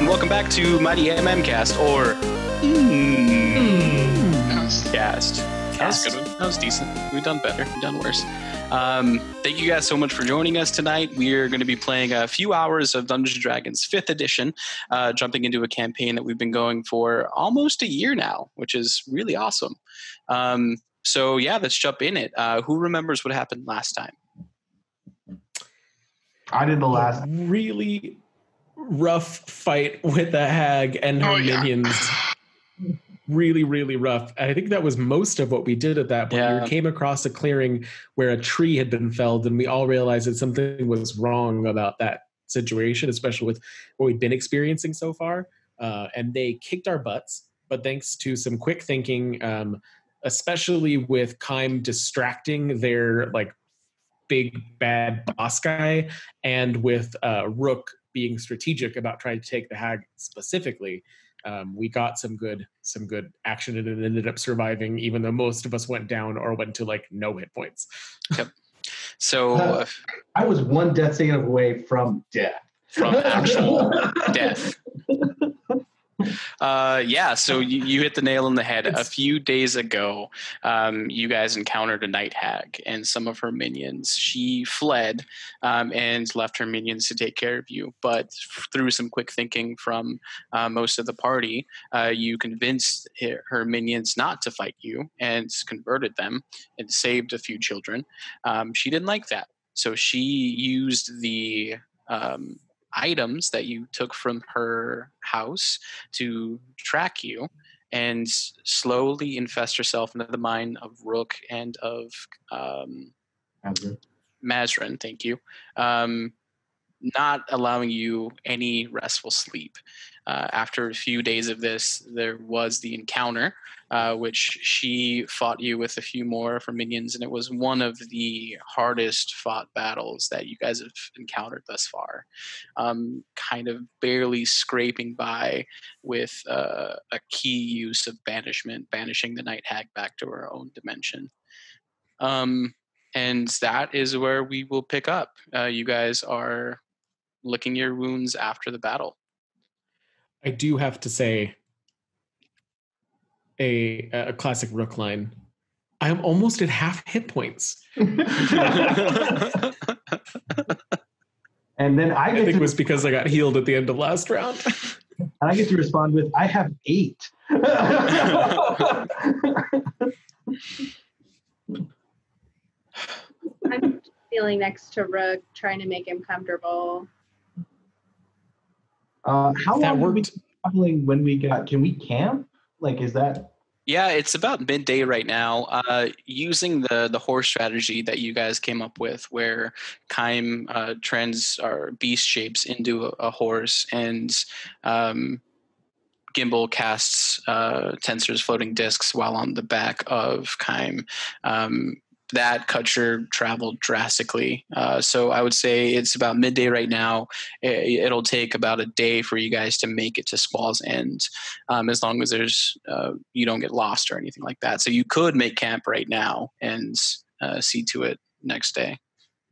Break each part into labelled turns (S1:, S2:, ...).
S1: and welcome back to Mighty MMcast or mm, Cast. That was good one. That was decent. We've done better. We've done worse. Um, thank you guys so much for joining us tonight. We are going to be playing a few hours of Dungeons and Dragons 5th edition, uh, jumping into a campaign that we've been going for almost a year now, which is really awesome. Um, so, yeah, let's jump in it. Uh, who remembers what happened last time?
S2: I did the last.
S3: really rough fight with the hag and her
S4: Oh, yeah.
S3: minions. Really, really rough. I think that was most of what we did at that point.
S1: Yeah.
S3: We came across a clearing where a tree had been felled, and we all realized that something was wrong about that situation, especially with what we'd been experiencing so far. Uh, and they kicked our butts, but thanks to some quick thinking, um, especially with Kaim distracting their like big bad boss guy, and with uh, Rook being strategic about trying to take the hag specifically, um, we got some good some good action and it ended up surviving, even though most of us went down or went to like no hit points. Yep.
S1: So, uh,
S2: I was one death save away from death.
S1: from actual death. Uh, yeah, so you, you hit the nail on the head. A few days ago, um, you guys encountered a night hag and some of her minions. She fled um, and left her minions to take care of you. But through some quick thinking from uh, most of the party, uh, you convinced her, her minions not to fight you and converted them and saved a few children. Um, she didn't like that. So she used the um, items that you took from her house to track you and slowly infest herself into the mind of Rook and of um, Mazrin, thank you, um, not allowing you any restful sleep. Uh, after a few days of this, there was the encounter, uh, which she fought you with a few more of her minions, and it was one of the hardest fought battles that you guys have encountered thus far. Um, kind of barely scraping by with uh, a key use of banishment, banishing the night hag back to her own dimension. Um, and that is where we will pick up. Uh, you guys are licking your wounds after the battle.
S3: I do have to say a a classic Rook line. I am almost at half hit points.
S2: And then I
S3: I think
S2: to
S3: it was because I got healed at the end of last round.
S2: and I get to respond with I have eight.
S5: I'm feeling next to Rook, trying to make him comfortable.
S2: Uh, how
S3: that
S2: long were we traveling when we got? Can we camp? Like, is that?
S1: Yeah, it's about midday right now. Uh, using the the horse strategy that you guys came up with, where Kaim uh, trends our beast shapes into a, a horse, and um, Gimbal casts uh, Tenser's floating discs while on the back of Kaim. Um, that cut your travel drastically. Uh, so I would say it's about midday right now. I- It'll take about a day for you guys to make it to Squall's End um, as long as there's uh, you don't get lost or anything like that. So you could make camp right now and uh, see to it next day.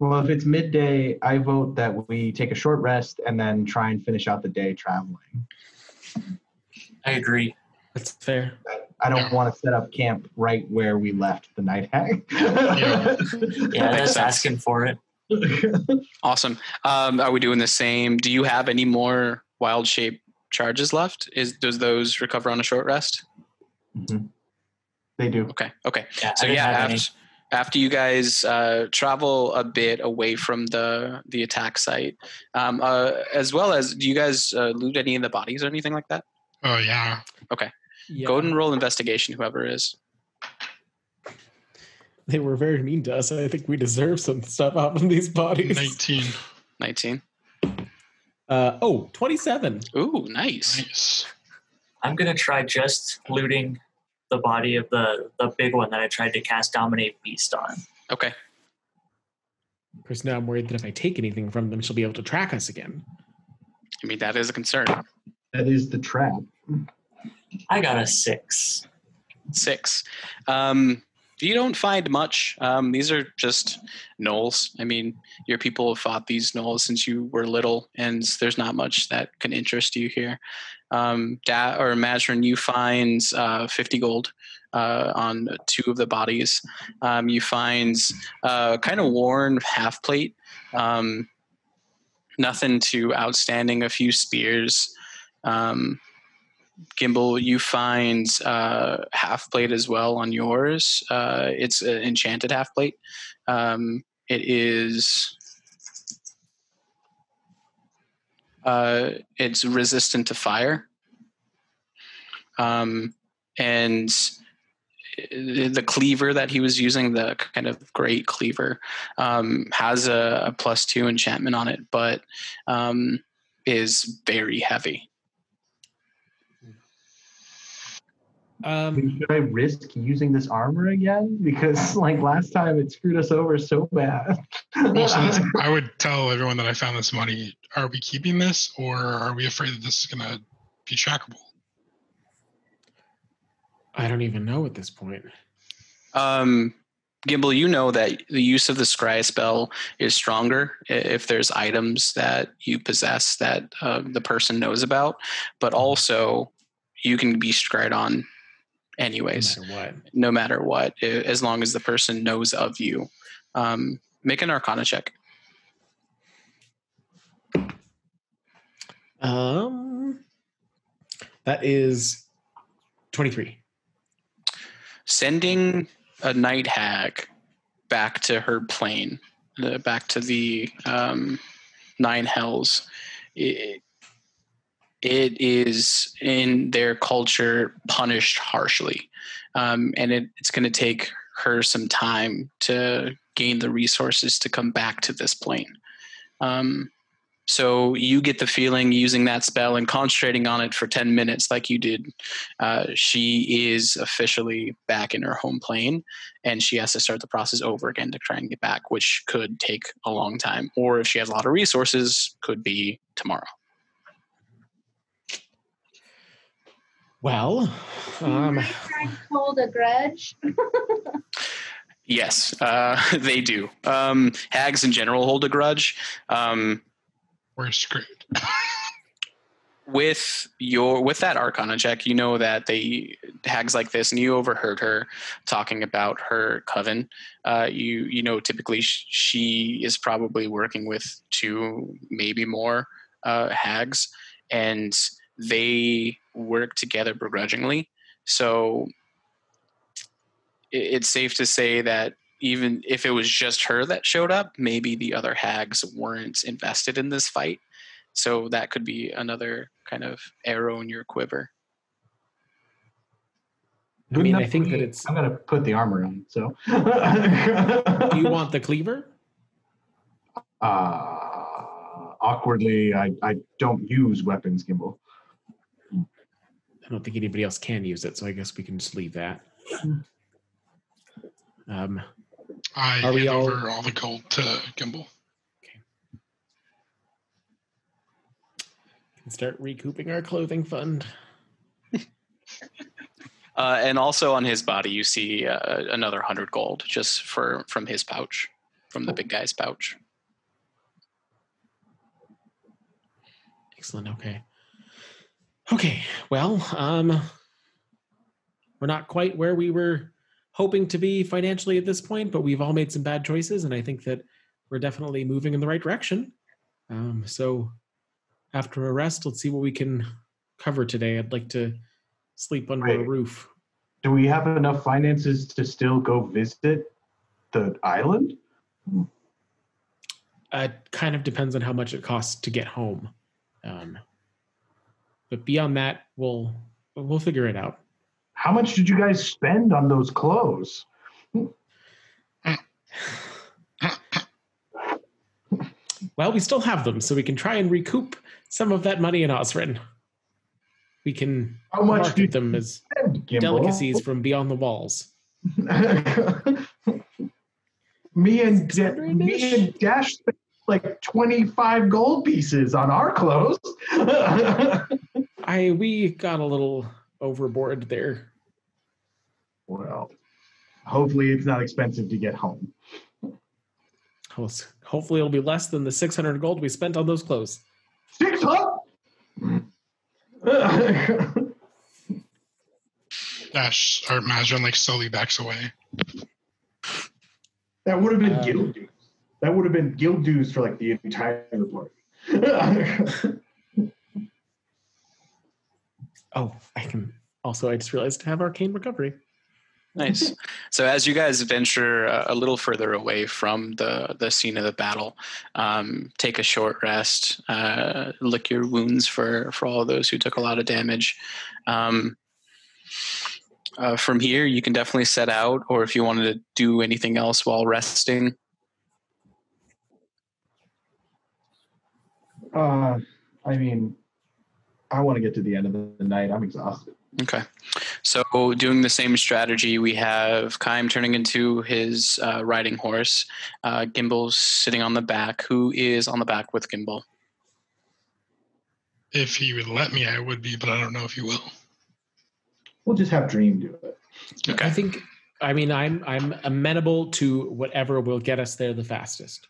S2: Well, if it's midday, I vote that we take a short rest and then try and finish out the day traveling.
S6: I agree.
S3: That's fair.
S2: I don't want to set up camp right where we left the night hag.
S6: Yeah,
S1: Makes
S6: that's asking for it.
S1: Awesome. Um, are we doing the same? Do you have any more wild shape charges left? Is does those recover on a short rest?
S2: Mhm. They do.
S1: Okay. Okay.
S6: Yeah,
S1: So yeah, after,
S6: any.
S1: after you guys uh, travel a bit away from the the attack site, um, uh, as well as do you guys uh, loot any of the bodies or anything like that?
S4: Oh yeah.
S3: Yeah.
S1: Go ahead and roll investigation, whoever is.
S3: They were very mean to us. I think we deserve some stuff out of these bodies.
S4: Nineteen.
S1: 19.
S3: Uh, oh, 27.
S1: Ooh, nice.
S4: Nice.
S6: I'm gonna try just looting the body of the the big one that I tried to cast dominate beast on.
S1: Okay.
S3: Of course, now I'm worried that if I take anything from them, she'll be able to track us again.
S1: I mean, that is a concern.
S2: That is the trap.
S6: I got a six.
S1: Six. Um, you don't find much. Um, these are just gnolls. I mean, your people have fought these gnolls since you were little, and there's not much that can interest you here. Um, da- or Mazrin, you find uh, 50 gold uh, on two of the bodies. Um, you find uh, kind of worn half plate. Um, nothing too outstanding. A few spears. Um, Gimbal, you find uh, half plate as well on yours. Uh, it's an enchanted half plate. Um, it is. Uh, it's resistant to fire. Um, and the cleaver that he was using, the kind of great cleaver, um, has a, a plus two enchantment on it, but um, is very heavy.
S3: Um,
S2: Should I risk using this armor again? Because like last time, it screwed us over so bad.
S4: Well, since I would tell everyone that I found this money. Are we keeping this, or are we afraid that this is going to be trackable?
S3: I don't even know at this point.
S1: Um, Gimbal, you know that the use of the scry spell is stronger if there's items that you possess that uh, the person knows about, but also you can be scryed on
S3: No
S1: anyways,
S3: matter what.
S1: no matter what, as long as the person knows of you. Um, make an Arcana check.
S3: Um, that is twenty-three.
S1: Sending a night hag back to her plane, uh, back to the um, nine hells. It, it is in their culture punished harshly, um, and it, it's going to take her some time to gain the resources to come back to this plane. Um, so you get the feeling using that spell and concentrating on it for 10 minutes like you did uh, she is officially back in her home plane and she has to start the process over again to try and get back which could take a long time or if she has a lot of resources could be tomorrow
S3: Well, um,
S5: Trying to hold a grudge.
S1: yes uh, they do um, hags in general hold a grudge um,
S4: We're screwed.
S1: with your with that arcana check you know that they hags like this and you overheard her talking about her coven uh, you you know typically sh- she is probably working with two maybe more uh, hags and they work together begrudgingly so it's safe to say that even if it was just her that showed up maybe the other hags weren't invested in this fight so that could be another kind of arrow in your quiver.
S3: I mean, I think
S2: for
S3: that it's.
S2: I'm gonna put the armor on. So.
S3: Do you want the cleaver?
S2: Uh, awkwardly, I, I don't use weapons, Gimbal.
S3: I don't think anybody else can use it, so I guess we can just leave that. Um,
S4: I
S3: Are we
S4: hand
S3: all-
S4: over all the gold to Gimbal. Okay.
S3: Can start recouping our clothing fund.
S1: Uh, and also on his body, you see uh, another hundred gold just for from his pouch, from the big guy's pouch.
S3: Excellent. Okay. Okay. Well, um, we're not quite where we were hoping to be financially at this point, but we've all made some bad choices, and I think that we're definitely moving in the right direction. Um, so, after a rest, let's see what we can cover today. I'd like to sleep under a roof.
S2: Do we have enough finances to still go visit the island?
S3: Uh, It kind of depends on how much it costs to get home. Um, but beyond that, we'll we'll figure it out.
S2: How much did you guys spend on those clothes?
S3: Well, we still have them, so we can try and recoup some of that money in Osrin. We can
S2: How much
S3: market them as
S2: spend,
S3: delicacies from beyond the walls.
S2: me and Da-
S3: 600-ish?
S2: me and Dash spent like 25 gold pieces on our clothes.
S3: I we got a little overboard there.
S2: well, hopefully it's not expensive to get home.
S3: Hopefully, it'll be less than the 600 gold we spent on those clothes.
S2: Six hundred.
S4: Dash or Mazrin like slowly backs away.
S2: that would have been
S3: Um,
S2: guild dues. That would have been guild dues for like the entire party.
S3: Oh, I can also, I just realized I have arcane recovery.
S1: Nice. So as you guys venture uh, a little further away from the the scene of the battle, um, take a short rest, uh, lick your wounds for for all those who took a lot of damage. Um, uh, from here, you can definitely set out, or if you wanted to do anything else while resting,
S2: uh, I mean, I want to get to the end of the night. I'm exhausted.
S1: Okay. So, doing the same strategy, we have Kaim turning into his uh, riding horse, uh, Gimbal sitting on the back. Who is on the back with Gimbal?
S4: If he would let me, I would be, but I don't know if he will.
S2: We'll just have Dream do it. Okay.
S3: I think, I mean, I'm I'm amenable to whatever will get us there the fastest.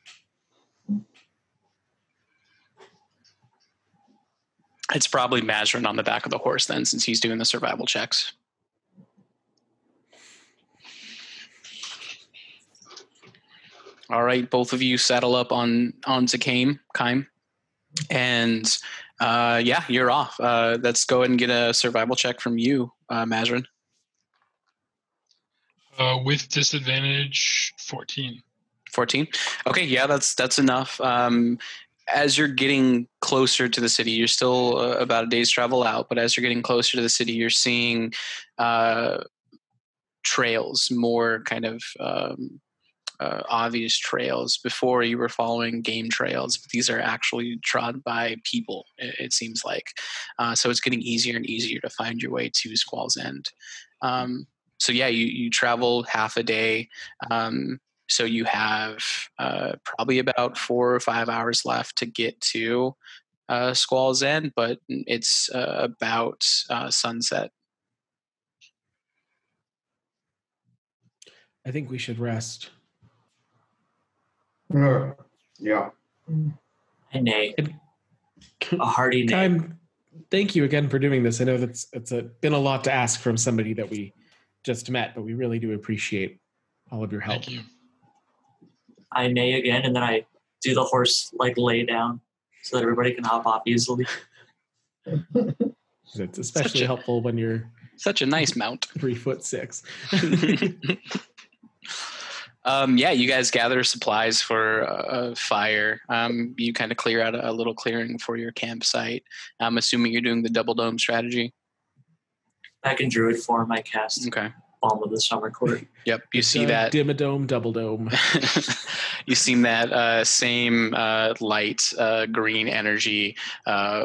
S1: It's probably Mazrin on the back of the horse then, since he's doing the survival checks. All right, both of you saddle up on on Zakaim, Kaim, and uh, yeah, you're off. Uh, let's go ahead and get a survival check from you, uh, Mazrin.
S4: Uh, with disadvantage, 14.
S1: 14 okay yeah that's that's enough um, as you're getting closer to the city you're still uh, about a day's travel out but as you're getting closer to the city you're seeing uh, trails more kind of um, uh, obvious trails. Before you were following game trails but these are actually trod by people it, it seems like. Uh, so it's getting easier and easier to find your way to squall's end. Um, so yeah you, you travel half a day um, so you have uh, probably about four or five hours left to get to uh, Squall's End, but it's uh, about uh, sunset.
S3: I think we should rest.
S2: Ugh. Yeah.
S6: I nay.
S3: It-
S6: A hearty nay.
S3: Kaim, thank you again for doing this. I know that's it's a, been a lot to ask from somebody that we just met, but we really do appreciate all of your help.
S4: Thank you.
S6: I neigh again, and then I do the horse like lay down so that everybody can hop off easily.
S3: It's especially
S1: a-
S3: helpful when you're
S1: Such a nice mount.
S3: three foot six.
S1: um, yeah, you guys gather supplies for a, a fire. Um, you kind of clear out a, a little clearing for your campsite. I'm assuming you're doing the double dome strategy.
S6: Back in druid form, I cast
S1: Okay.
S6: Balm of the Summer Court.
S1: Yep. You see
S3: Uh,
S1: that.
S3: Dimmadome, double dome.
S1: You've seen that uh, same uh, light uh, green energy uh,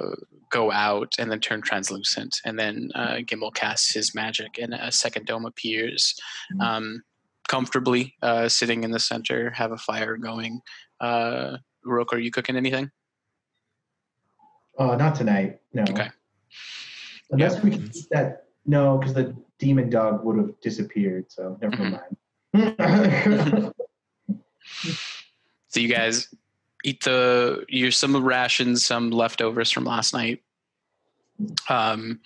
S1: go out and then turn translucent, and then uh, Gimbal casts his magic, and a second dome appears, um, comfortably uh, sitting in the center. Have a fire going. Uh, Rook, are you cooking anything?
S2: Uh, not tonight. No.
S1: Okay.
S2: Unless
S3: Yeah.
S2: we can keep that. No, because the demon dog would have disappeared. So never
S1: Mhm.
S2: mind.
S1: So you guys eat the your some rations, some leftovers from last night, um,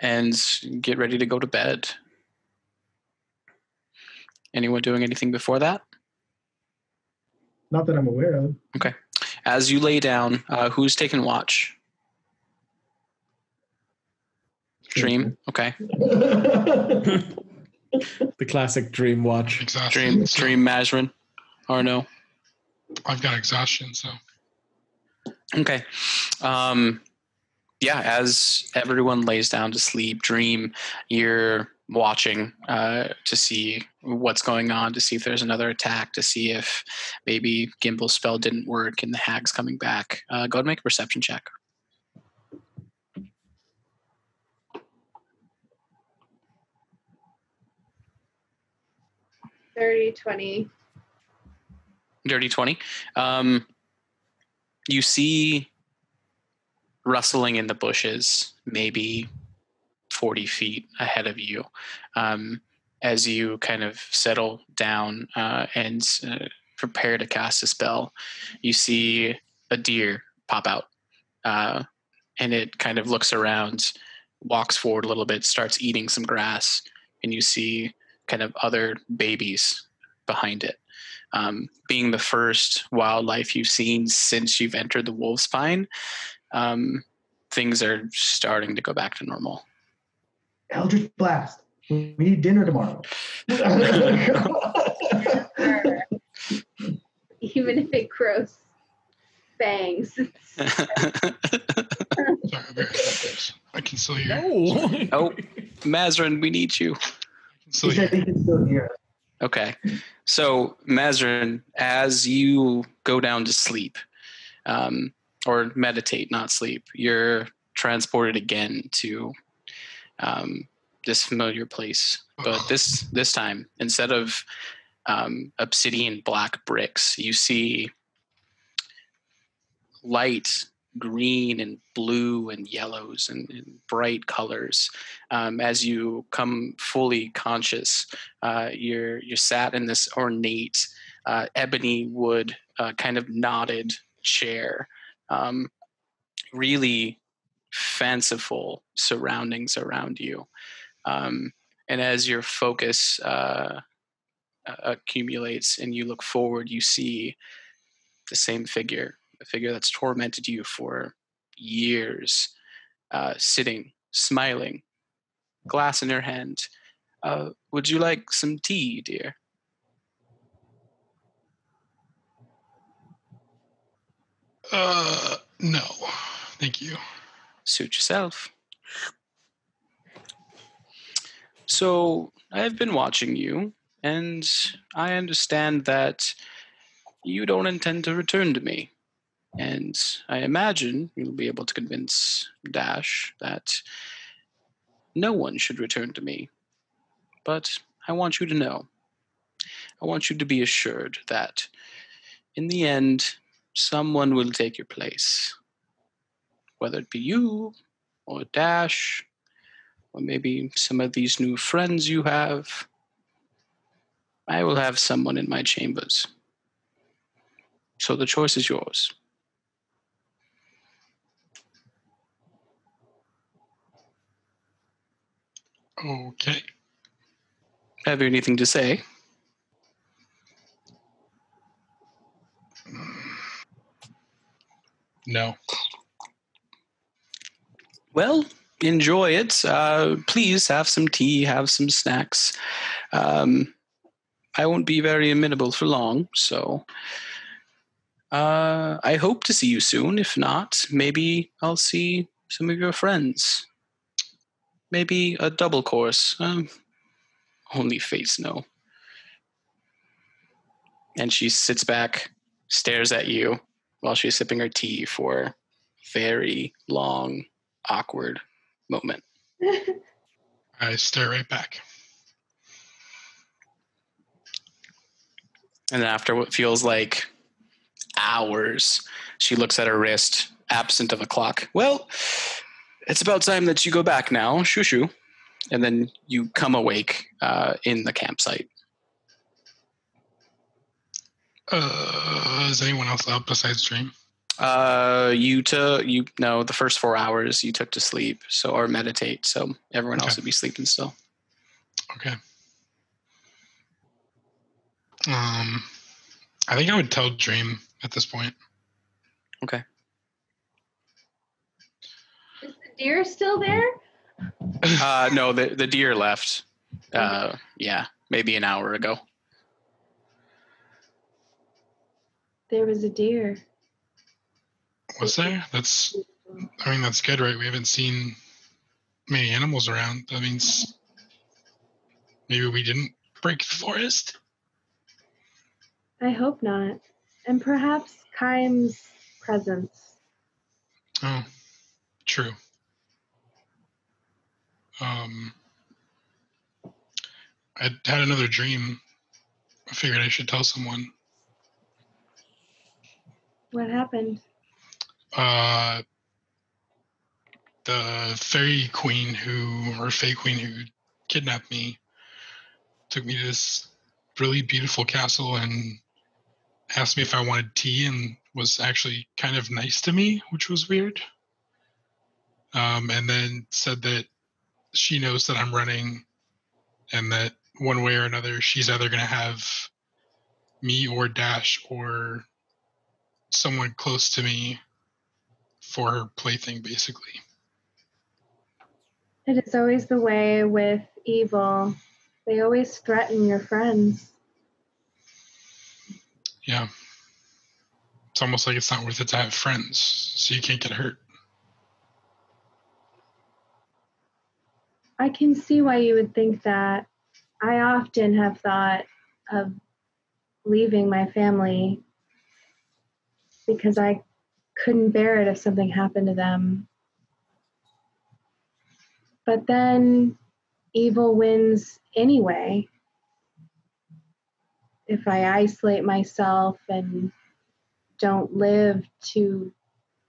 S1: and get ready to go to bed. Anyone doing anything before that?
S2: not that I'm aware of. Okay.
S1: As you lay down, uh, who's taking watch? Dream. Okay.
S3: the classic dream watch.
S4: Exhaustion.
S1: Dream.
S4: so
S1: Dream. Mazrin. Or no.
S4: I've got exhaustion, so
S1: Okay. Um, yeah, as everyone lays down to sleep, dream, you're watching uh, to see what's going on, to see if there's another attack, to see if maybe Gimbal's spell didn't work and the hag's coming back. Uh, go ahead and make a perception check.
S5: Thirty twenty.
S1: Dirty 20. Um, you see rustling in the bushes, maybe 40 feet ahead of you. Um, as you kind of settle down uh, and uh, prepare to cast a spell, you see a deer pop out. Uh, and it kind of looks around, walks forward a little bit, starts eating some grass, and you see kind of other babies behind it. Um, being the first wildlife you've seen since you've entered the wolf's pine, um, things are starting to go back to normal.
S2: Eldritch Blast. We need dinner tomorrow.
S5: Even if it grows fangs.
S4: Sorry, I'll be right back, guys. I can still hear.
S3: No.
S1: oh, Mazrin, we need you.
S4: Still
S2: he said he can still hear. us.
S1: Okay. So, Mazrin, as you go down to sleep, um, or meditate, not sleep, you're transported again to um, this familiar place. But this this time, instead of um, obsidian black bricks, you see light green and blue and yellows and, and bright colors. Um, as you come fully conscious, uh, you're you're sat in this ornate uh, ebony wood uh, kind of knotted chair. Um, really fanciful surroundings around you. Um, and as your focus uh, accumulates and you look forward, you see the same figure, a figure that's tormented you for years, uh, sitting, smiling, glass in her hand. Uh, would you like some tea, dear?
S4: Uh, no, thank you.
S1: Suit yourself. So, I've been watching you, and I understand that you don't intend to return to me. And I imagine you'll be able to convince Dash that no one should return to me. But I want you to know. I want you to be assured that in the end, someone will take your place. Whether it be you or Dash, or maybe some of these new friends you have. I will have someone in my chambers. So the choice is yours.
S4: Okay.
S1: Have you anything to say?
S4: No.
S1: Well, enjoy it. Uh, please have some tea, have some snacks. Um, I won't be very amenable for long, so uh, I hope to see you soon. If not, maybe I'll see some of your friends. Maybe a double course. Um, only fates know. And she sits back, stares at you while she's sipping her tea for a very long, awkward moment.
S4: I stare right back.
S1: And then after what feels like hours, she looks at her wrist, absent of a clock. Well, it's about time that you go back now. Shoo shoo. And then you come awake uh, in the campsite.
S4: Uh, is anyone else up besides Dream?
S1: Uh, you took you no the first four hours you took to sleep, so or meditate. So everyone else would be sleeping still.
S4: Okay. Um, I think I would tell Dream at this point.
S5: Is the deer still there?
S1: Uh, no, the the deer left. Uh, yeah, maybe an hour ago.
S5: There was a deer.
S4: Was there? That's. I mean, that's good, right? We haven't seen many animals around. That means maybe we didn't break the forest.
S5: I hope not. And perhaps Kaim's presence.
S4: Oh, true. Um, I had another dream. I figured I should tell someone.
S5: What happened?
S4: Uh, the fairy queen who, or fey queen who kidnapped me, took me to this really beautiful castle and asked me if I wanted tea and was actually kind of nice to me, which was weird. Um, and then said that she knows that I'm running and that one way or another she's either going to have me or Dash or someone close to me for her plaything, basically.
S5: It is always the way with evil. They always threaten your friends.
S4: Yeah. It's almost like it's not worth it to have friends, so you can't get hurt.
S5: I can see why you would think that. I often have thought of leaving my family because I couldn't bear it if something happened to them. But then evil wins anyway. If I isolate myself and don't live to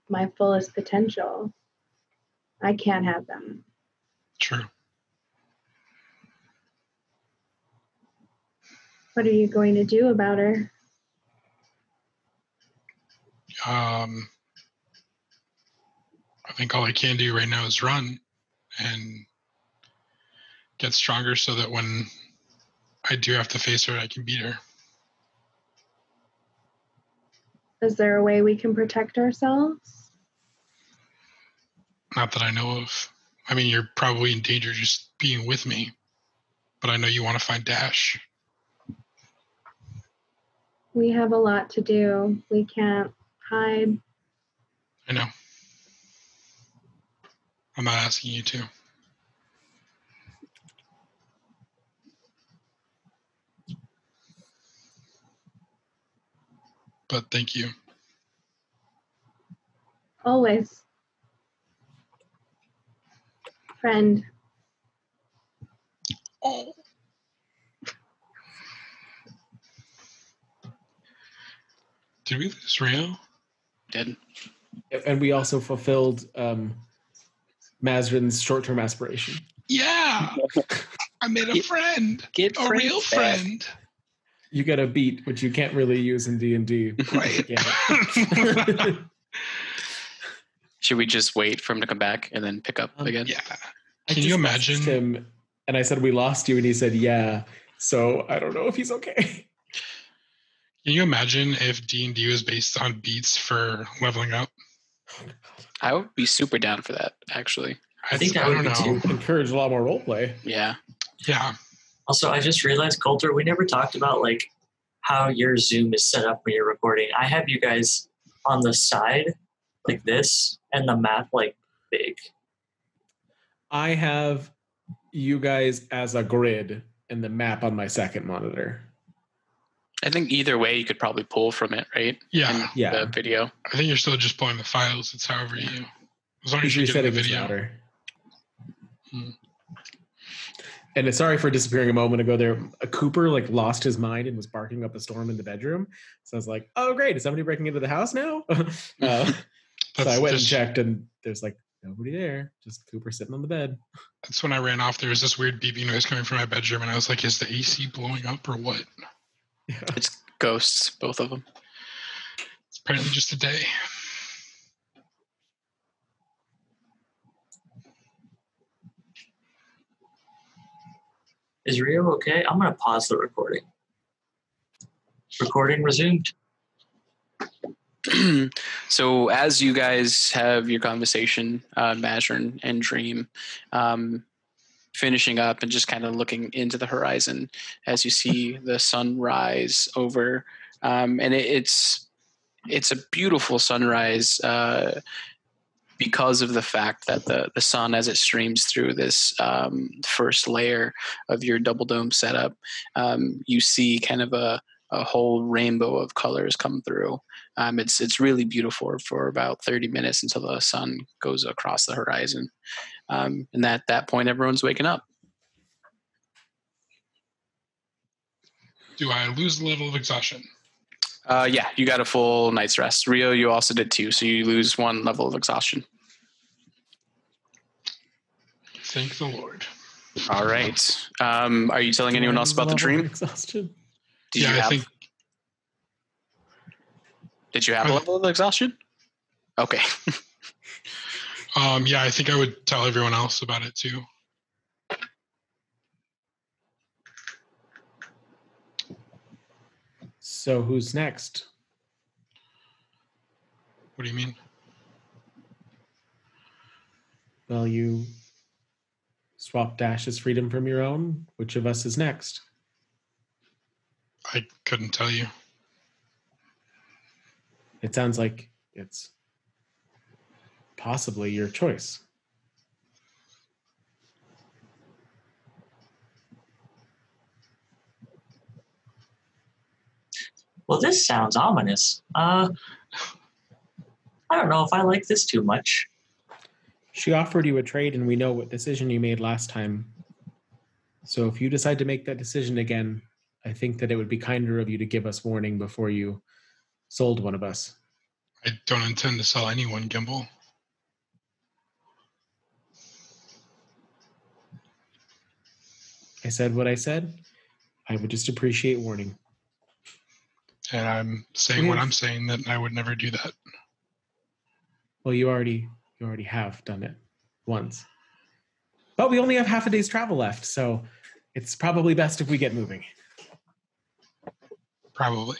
S5: my fullest potential, I can't have them.
S4: True.
S5: What are you going to do about her?
S4: Um, I think all I can do right now is run and get stronger so that when I do have to face her, I can beat her.
S5: Is there a way we can protect ourselves?
S4: Not that I know of. I mean, you're probably in danger just being with me, but I know you want to find Dash.
S5: We have a lot to do. We can't hide.
S4: I know. I'm not asking you to. But thank you.
S5: Always. Friend.
S4: Oh. Did we lose Rio?
S1: Did
S3: And we also fulfilled um, Mazrin's short-term aspiration.
S4: Yeah. I made a
S1: Get-
S4: friend.
S1: get
S4: A real
S1: back.
S4: friend.
S3: You get a beat, which you can't really use in D and D.
S4: Right.
S1: Should we just wait for him to come back and then pick up
S3: Um,
S1: again?
S4: yeah.
S3: I
S4: Can you imagine?
S3: him and I said we lost you, and he said yeah. So I don't know if he's okay.
S4: Can you imagine if D and D was based on beats for leveling up?
S1: I would be super down for that, actually.
S6: I think
S4: I
S6: that would be
S4: know.
S3: Encourage a lot more roleplay.
S1: Yeah.
S4: Yeah.
S6: Also, I just realized, Coulter, we never talked about like how your Zoom is set up when you're recording. I have you guys on the side like this, and the map like big.
S3: I have you guys as a grid and the map on my second monitor.
S1: I think either way you could probably pull from it, right?
S4: Yeah.
S1: In
S3: Yeah.
S1: The video.
S4: I think you're still just pulling the files. It's however you as long as you get the
S3: resetting his
S4: video.
S3: router.
S4: Hmm.
S3: And sorry for disappearing a moment ago there. A Cooper like lost his mind and was barking up a storm in the bedroom. So I was like, oh great, is somebody breaking into the house now? uh, so I went and checked and there's like nobody there. Just Cooper sitting on the bed.
S4: That's when I ran off. There was this weird beeping noise coming from my bedroom, and I was like, "Is the AC blowing up or what?"
S1: It's ghosts, both of them.
S4: It's apparently just a day.
S6: Is Rio okay? I'm gonna pause the recording. Recording resumed.
S1: so as you guys have your conversation, uh, Mazrin and Dream, um, finishing up and just kind of looking into the horizon as you see the sun rise over, um, and it, it's it's a beautiful sunrise. Uh, because of the fact that the, the sun, as it streams through this um, first layer of your double dome setup, um, you see kind of a, a whole rainbow of colors come through. Um, it's it's really beautiful for about 30 minutes until the sun goes across the horizon, um, and at that point, everyone's waking up.
S4: Do I lose the level of exhaustion?
S1: Uh, yeah, you got a full night's rest. Rio, you also did too, so you lose one level of exhaustion.
S4: Thank the Lord.
S1: All right. Um, are you telling anyone else about the dream?
S3: Exhaustion.
S1: Did
S4: yeah,
S1: you
S4: I
S1: have?
S4: think
S1: Did you have a level of exhaustion? Okay.
S4: um yeah, I think I would tell everyone else about it too.
S3: So who's next?
S4: What do you mean?
S3: Well, you swap Dash's freedom from your own. Which of us is next?
S4: I couldn't tell you.
S3: It sounds like it's possibly your choice.
S6: Well, this sounds ominous. Uh, I don't know if I like this too much.
S3: She offered you a trade, and we know what decision you made last time. So if you decide to make that decision again, I think that it would be kinder of you to give us warning before you sold one of us.
S4: I don't intend to sell anyone, Gimbal.
S3: I said what I said. I would just appreciate warning.
S4: And I'm saying what I'm saying that I would never do that.
S3: Well, you already you already have done it once. But we only have half a day's travel left, so it's probably best if we get moving.
S4: Probably.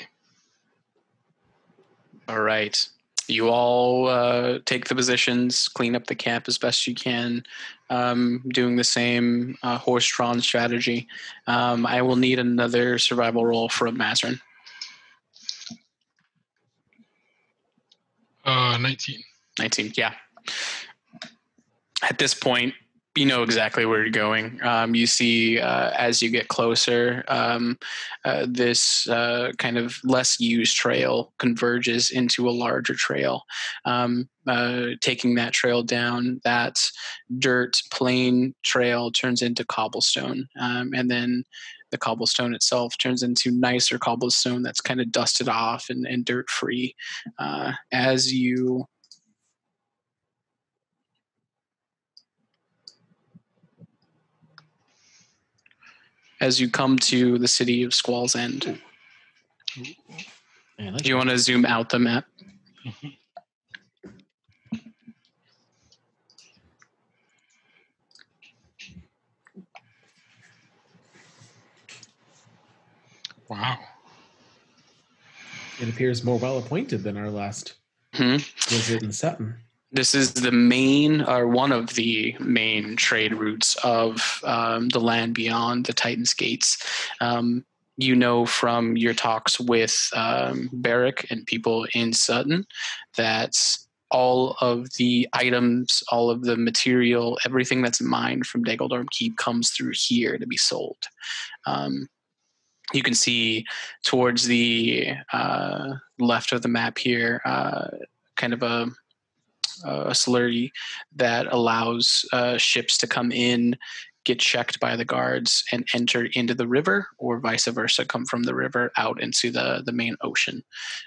S1: All right. You all uh, take the positions, clean up the camp as best you can, um, doing the same uh, horse-drawn strategy. Um, I will need another survival roll from Mazarin.
S4: Uh 19.
S1: 19, yeah. At this point, you know exactly where you're going. Um, you see, uh, as you get closer, um, uh, this uh, kind of less used trail converges into a larger trail. Um, uh, taking that trail down, that dirt plain trail turns into cobblestone. Um, and then the cobblestone itself turns into nicer cobblestone that's kind of dusted off and, and dirt free. Uh, as you as you come to the city of Squall's End.
S3: Man,
S1: Do you want to zoom out the map?
S4: Wow.
S3: it appears more well appointed than our last
S1: Hmm?
S3: visit in Sutton.
S1: This is the main, or one of the main trade routes of um, the land beyond the Titan's Gates. Um, you know from your talks with um, Barrick and people in Sutton that all of the items, all of the material, everything that's mined from Dagoldorm Keep comes through here to be sold. Um, you can see towards the uh, left of the map here, uh, kind of a a slurry that allows uh, ships to come in, get checked by the guards, and enter into the river, or vice versa, come from the river out into the the main ocean.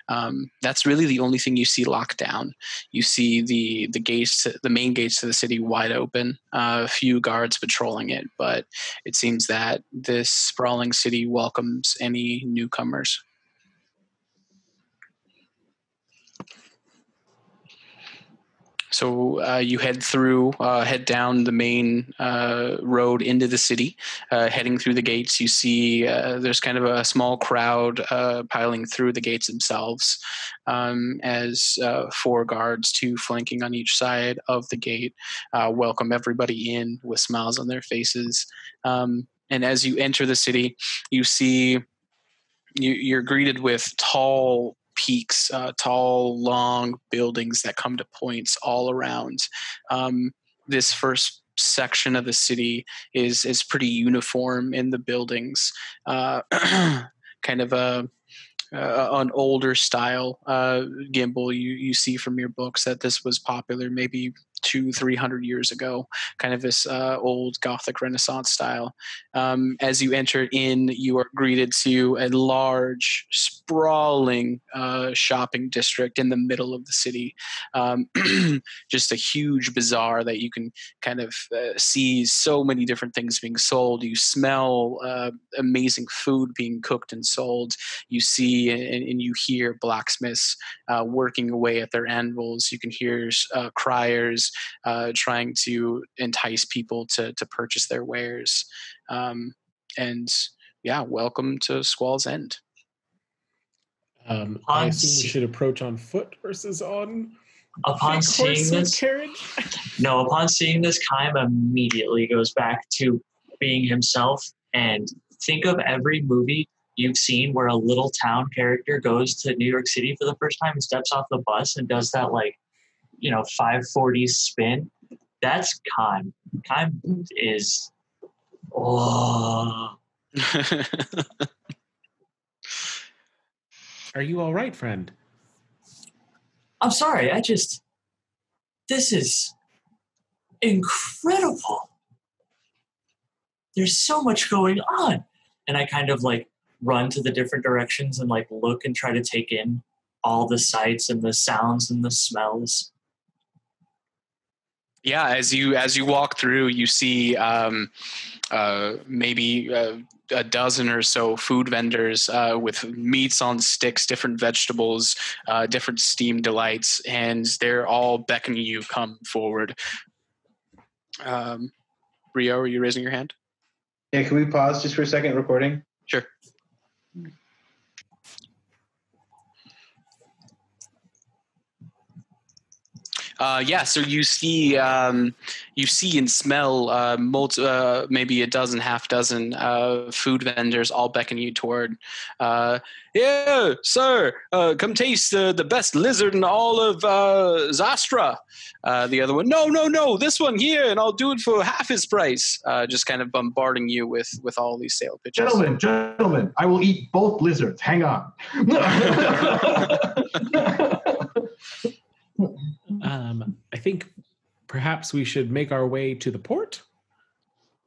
S1: Um, that's really the only thing you see locked down. You see the the gates, the main gates to the city wide open. Uh, a few guards patrolling it, but it seems that this sprawling city welcomes any newcomers. So uh, you head through, uh, head down the main uh, road into the city. Uh, heading through the gates, you see uh, there's kind of a small crowd uh, piling through the gates themselves, um, as four guards, two flanking on each side of the gate, welcome everybody in with smiles on their faces. Um, and as you enter the city, you see you, you're greeted with tall peaks, uh, tall, long buildings that come to points all around. Um, this first section of the city is is pretty uniform in the buildings, uh, kind of a uh, an older style uh, gimbal you, you see from your books that this was popular maybe two, three hundred years ago, kind of this uh, old Gothic Renaissance style. Um, as you enter in, you are greeted to a large, sprawling uh, shopping district in the middle of the city. Um, just a huge bazaar that you can kind of uh, see so many different things being sold. You smell uh, amazing food being cooked and sold. You see and, and you hear blacksmiths uh, working away at their anvils. You can hear uh, criers uh, trying to entice people to, to purchase their wares. Um, and yeah, welcome to Squall's End.
S3: Um, I
S6: On
S3: assume we should approach on foot versus on
S6: Upon seeing this,
S3: carriage.
S6: no, upon seeing this, Kaim immediately goes back to being himself and think of every movie you've seen where a little town character goes to New York City for the first time and steps off the bus and does that like, you know, 540 spin. That's Kaim. Kaim is oh
S3: Are you all right, friend?
S6: I'm sorry, I just this is incredible. There's so much going on. And I kind of like run to the different directions and like look and try to take in all the sights and the sounds and the smells.
S1: Yeah as you as you walk through you see um, uh, maybe uh, a dozen or so food vendors uh, with meats on sticks different vegetables uh, different steam delights and they're all beckoning you come forward um, rio are you raising your hand
S2: Yeah, can we pause just for a second recording?
S1: Sure. Uh, yeah, so you see, um, you see and smell uh, multi, uh, maybe a dozen, half dozen uh, food vendors all beckon you toward. Uh, yeah, sir, uh, come taste the best lizard in all of uh, Zastra. Uh, the other one, no, no, no, this one here, and I'll do it for half his price. Uh, just kind of bombarding you with with all these sale pitches.
S2: Gentlemen, gentlemen, I will eat both lizards. Hang on.
S3: Um, I think perhaps we should make our way to the port.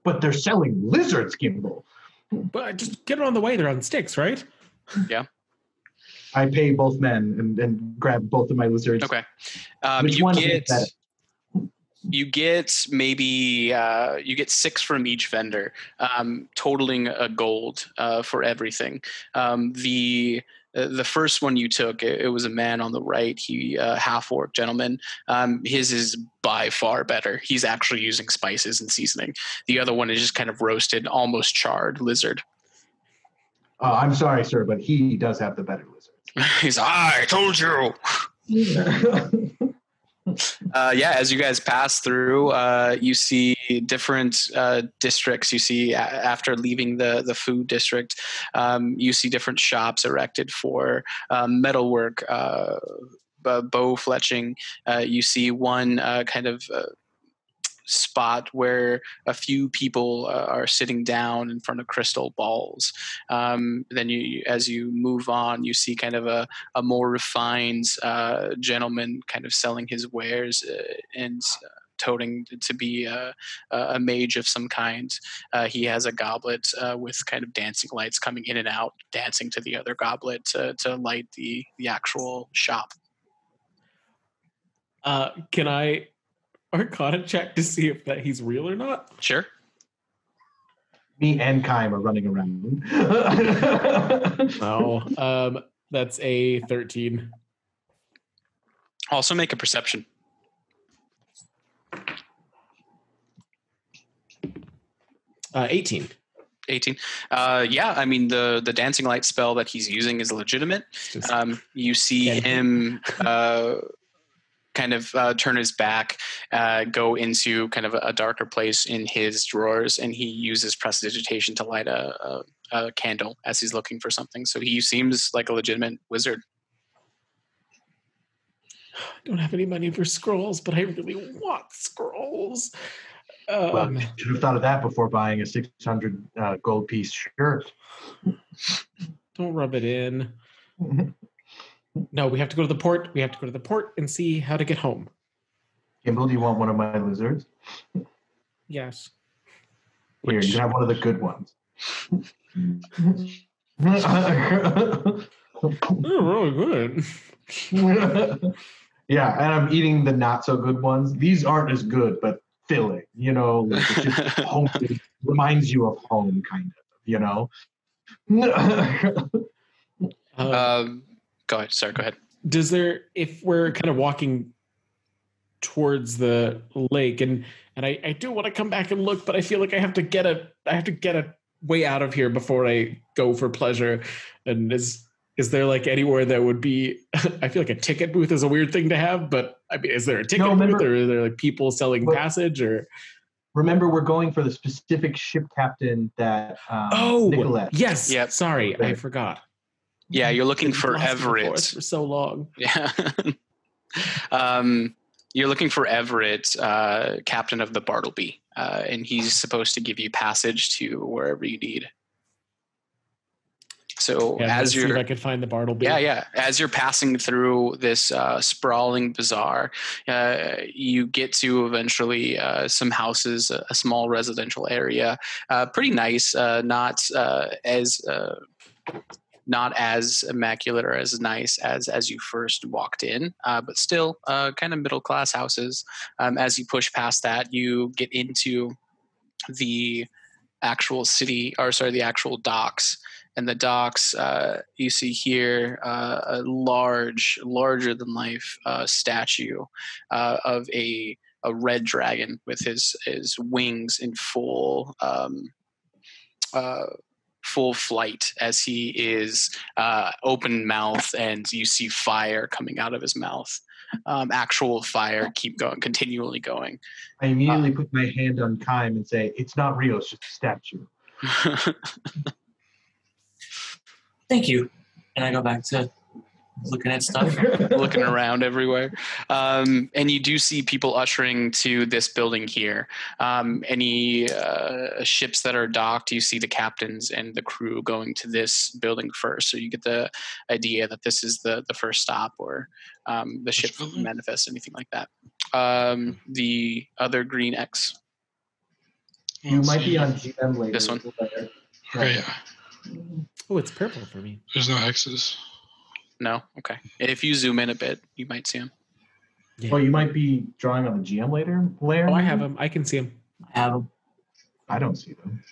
S2: but they're selling lizards, Gimbal.
S3: But just get it on the way. They're on sticks, right? Yeah.
S2: I pay both men and, and grab both of my lizards.
S1: Okay. Um,
S2: Which
S1: you
S2: one
S1: get
S2: better?
S1: you get maybe uh, you get six from each vendor, um, totaling a gold uh, for everything. Um, the uh, the first one you took, it, it was a man on the right. He uh, half orc gentleman. Um, his is by far better. He's actually using spices and seasoning. The other one is just kind of roasted, almost charred lizard.
S2: Uh, I'm sorry, sir, but he does have the better lizard.
S1: He's I told you. Uh, yeah, as you guys pass through, uh, you see different uh, districts. You see a- after leaving the the food district, um, you see different shops erected for um, metalwork, uh, bow fletching. Uh, you see one uh, kind of uh, spot where a few people uh, are sitting down in front of crystal balls. Um, then you, as you move on, you see kind of a a more refined uh, gentleman kind of selling his wares uh, and toting to be a, a mage of some kind. Uh, he has a goblet uh, with kind of dancing lights coming in and out, dancing to the other goblet to, to light the, the actual shop.
S3: Uh, can I Arcana check to see if that he's real or not?
S1: Sure.
S2: Me and Kaim are running around.
S3: No. um, that's a thirteen.
S1: Also make a perception.
S3: Uh, Eighteen.
S1: 18 uh, yeah i mean the the dancing light spell that he's using is legitimate. Um, you see him uh, kind of uh, turn his back uh, go into kind of a, a darker place in his drawers and he uses prestidigitation to light a, a, a candle as he's looking for something. So he seems like a legitimate wizard.
S3: I don't have any money for scrolls, but I really want scrolls.
S2: Well,
S3: Um,
S2: you should have thought of that before buying a 600 uh, gold piece shirt.
S3: don't rub it in. No, we have to go to the port. We have to go to the port and see how to get home.
S2: Kimball, do you want one of my lizards?
S3: Yes.
S2: Here, you can have one of the good ones.
S3: They're really good.
S2: yeah, and I'm eating the not so good ones. These aren't as good, but filling, you know, like it just home, it reminds you of home, kind of, you know.
S3: Um,
S1: um, go ahead. Sorry, go ahead.
S3: does there if we're kind of walking towards the lake and and I, I do want to come back and look but i feel like i have to get a i have to get a way out of here before i go for pleasure and is is there like anywhere that would be i feel like a ticket booth is a weird thing to have but i mean is there a ticket
S2: No,
S3: booth or are there like people selling
S2: But-
S3: passage or
S2: Remember, we're going for the specific ship captain that um,
S3: oh
S2: Nicolette.
S3: yes
S1: Yep.
S3: sorry i forgot
S1: Yeah, you're looking for
S3: lost in
S1: Everett.
S3: for so long
S1: Yeah. um, you're looking for Everett, uh, captain of the Bartleby, uh, and he's supposed to give you passage to wherever you need. So
S3: yeah,
S1: as
S3: let's see if
S1: you're
S3: i could find the bartleby
S1: yeah, yeah. As you're passing through this uh, sprawling bazaar, uh, you get to eventually uh, some houses, a, a small residential area, uh, pretty nice. Uh, not uh, as uh, not as immaculate or as nice as as you first walked in, uh, but still uh, kind of middle class houses. Um, as you push past that, you get into the actual city, or sorry, the actual docks and the docks uh, you see here uh, a large larger than life uh, statue uh, of a a red dragon with his his wings in full um, uh, full flight as he is uh, open mouth and you see fire coming out of his mouth um, actual fire keep going continually going
S2: I immediately put my hand on Kaim and say, "It's not real. It's just a statue."
S6: Thank you. And I go back to looking at stuff.
S1: looking around everywhere. Um, and you do see people ushering to this building here. Um, any uh, ships that are docked, you see the captains and the crew going to this building first. So you get the idea that this is the, the first stop or um, the ship manifest, anything like that. Um, the other green X.
S2: You might be on GM later.
S1: This one?
S2: later.
S4: Okay, yeah.
S3: oh it's purple for me
S4: There's no X's.
S1: No? Okay. If you zoom in a bit, you might see him.
S2: Well, you might be drawing on the GM later layer.
S3: oh i have them. i can see him
S6: I have them.
S2: I don't see them.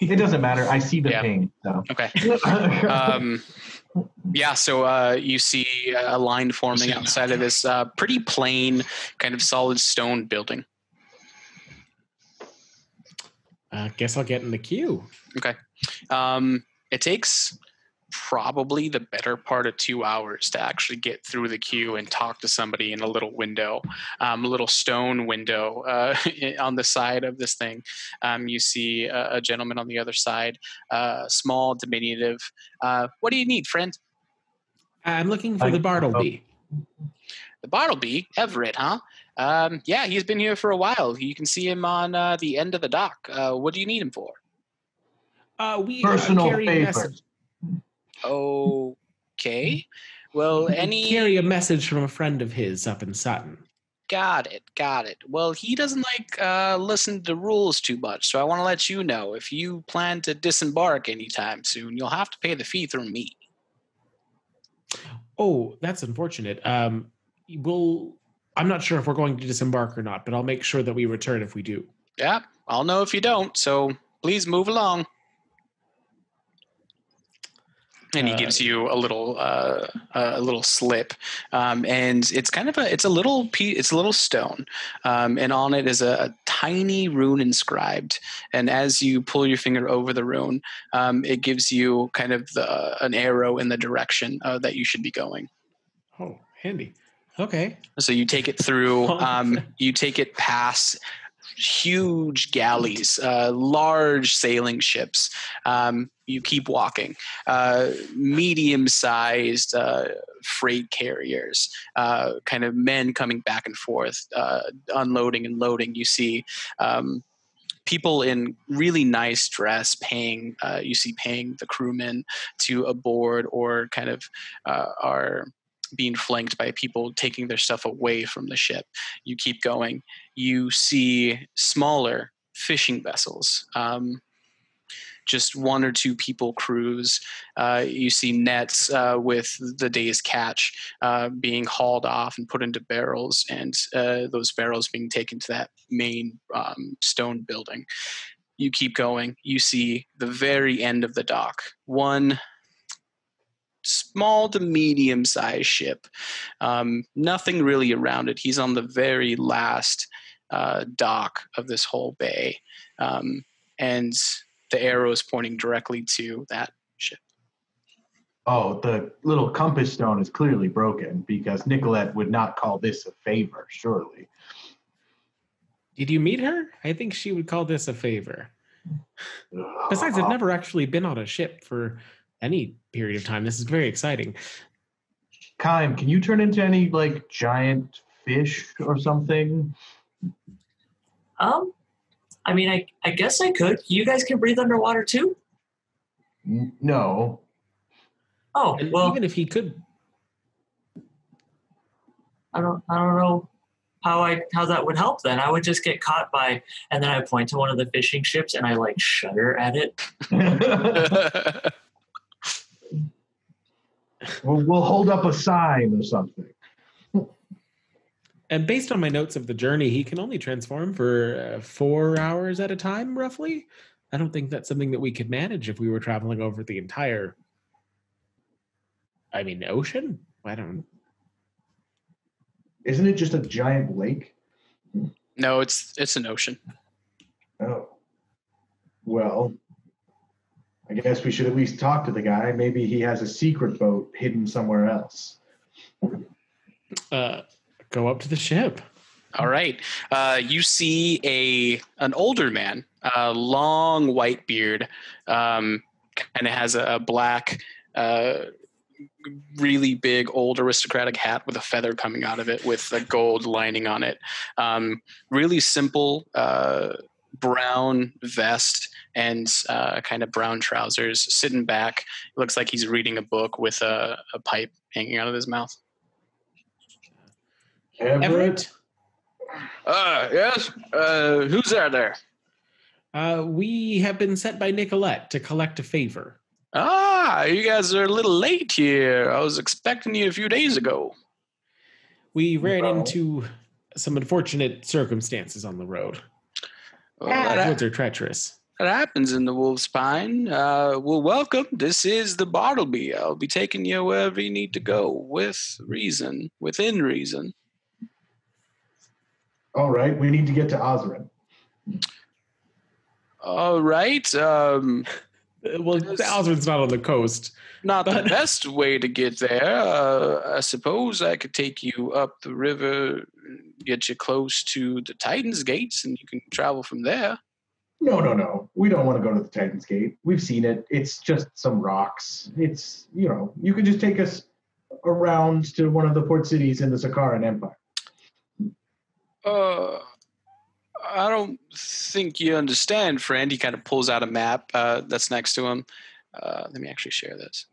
S2: It doesn't matter. I see the
S1: Yeah.
S2: ping. So.
S1: Okay. um, yeah, so uh, you see a line forming
S4: see it now.
S1: outside of this uh, pretty plain, kind of solid stone building.
S3: uh, guess i'll get in the queue
S1: Um, it takes probably the better part of two hours to actually get through the queue and talk to somebody in a little window, um, a little stone window uh, on the side of this thing. Um, you see a, a gentleman on the other side, uh, small, diminutive. Uh, what do you need, friend?
S3: i'm looking for the bartleby
S1: The Bartleby, Everett, huh? Um, yeah, he's been here for a while. You can see him on uh, the end of the dock. Uh, what do you need him for?
S3: Uh, we uh,
S2: Personal
S3: carry a
S2: favor.
S1: Okay. Well,
S3: we
S1: any
S3: carry a message from a friend of his up in Sutton.
S1: got it, got it. Well, he doesn't like uh, listen to the rules too much, so I want to let you know if you plan to disembark anytime soon, you'll have to pay the fee through me.
S3: Oh, that's unfortunate. Um, we'll. I'm not sure if we're going to disembark or not, but I'll make sure that we return if we do.
S1: Yeah, I'll know if you don't. So please move along. And he
S3: Uh,
S1: gives you a little uh, a little slip, um, and it's kind of a it's a little pe- it's a little stone, um, and on it is a, a tiny rune inscribed. And as you pull your finger over the rune, um, it gives you kind of the, an arrow in the direction uh, that you should be going.
S3: Oh, handy. Okay.
S1: So you take it through. Um, you take it past huge galleys, uh, large sailing ships. Um, you keep walking. Uh, medium-sized uh, freight carriers, uh, kind of men coming back and forth, uh, unloading and loading. You see. Um, people in really nice dress paying uh, you see paying the crewmen to aboard or kind of uh, are being flanked by people taking their stuff away from the ship. You keep going. You see smaller fishing vessels. Um, just one or two people crews. Uh, you see nets uh, with the day's catch uh, being hauled off and put into barrels, and uh, those barrels being taken to that main um, stone building. You keep going. You see the very end of the dock. One small to medium sized ship. Um, nothing really around it. He's on the very last uh, dock of this whole bay. Um, and the arrow is pointing directly to that ship.
S2: Oh, the little compass stone is clearly broken because Nicolette would not call this a favor, surely.
S3: Did you meet her? I think she would call this a favor. Besides, I've never actually been on a ship for any period of time. This is very exciting.
S2: Kaim, can you turn into any like giant fish or something?
S6: Um, I mean, I, I guess I could. You guys can breathe underwater too?
S2: No.
S6: Oh,
S3: And
S6: well,
S3: even if he could,
S6: I don't I don't know how I how that would help then. I would just get caught by and then I point to one of the fishing ships and I like shudder at it.
S2: we'll, we'll hold up a sign or something.
S3: And based on my notes of the journey, he can only transform for uh, four hours at a time, roughly. I don't think that's something that we could manage if we were traveling over the entire. I mean, ocean. I don't.
S2: Isn't it just a giant lake?
S1: no, it's it's an ocean.
S2: Oh. Well, I guess we should at least talk to the guy. Maybe he has a secret boat hidden somewhere else.
S3: Uh, go up to the ship.
S1: All right. Uh, you see a an older man, a long white beard, um, kind of has a, a black, uh, really big old aristocratic hat with a feather coming out of it, with a gold lining on it. Um, really simple uh, brown vest and uh, kind of brown trousers. Sitting back, looks like he's reading a book with a, a pipe hanging out of his mouth.
S2: Everett?
S3: Everett,
S1: Uh, yes. Uh, who's there there?
S3: uh, we have been sent by Nicolette to collect a favor.
S1: Ah, you guys are a little late here. I was expecting you a few days ago.
S3: We ran
S2: Well-
S3: into some unfortunate circumstances on the road.
S1: Well,
S3: The
S1: that,
S3: woods are treacherous.
S1: that happens in the Wolf's Pine. Uh, well, welcome. This is the Bartleby. I'll be taking you wherever you need to go with reason, within reason.
S2: All right, we need to get to Osrin.
S1: All right. Um,
S3: Well,
S1: Yes.
S3: Not on the coast.
S1: not the best way to get there. Uh, I suppose I could take you up the river, get you close to the Titan's gates, and you can travel from there.
S2: No, no, no. We don't want to go to the Titan's Gate. We've seen it. It's just some rocks. It's, you know, you could just take us around to one of the port cities in the Sakaran Empire.
S1: Uh, I don't think you understand, friend. He kind of pulls out a map uh, that's next to him. Uh, let me actually share this.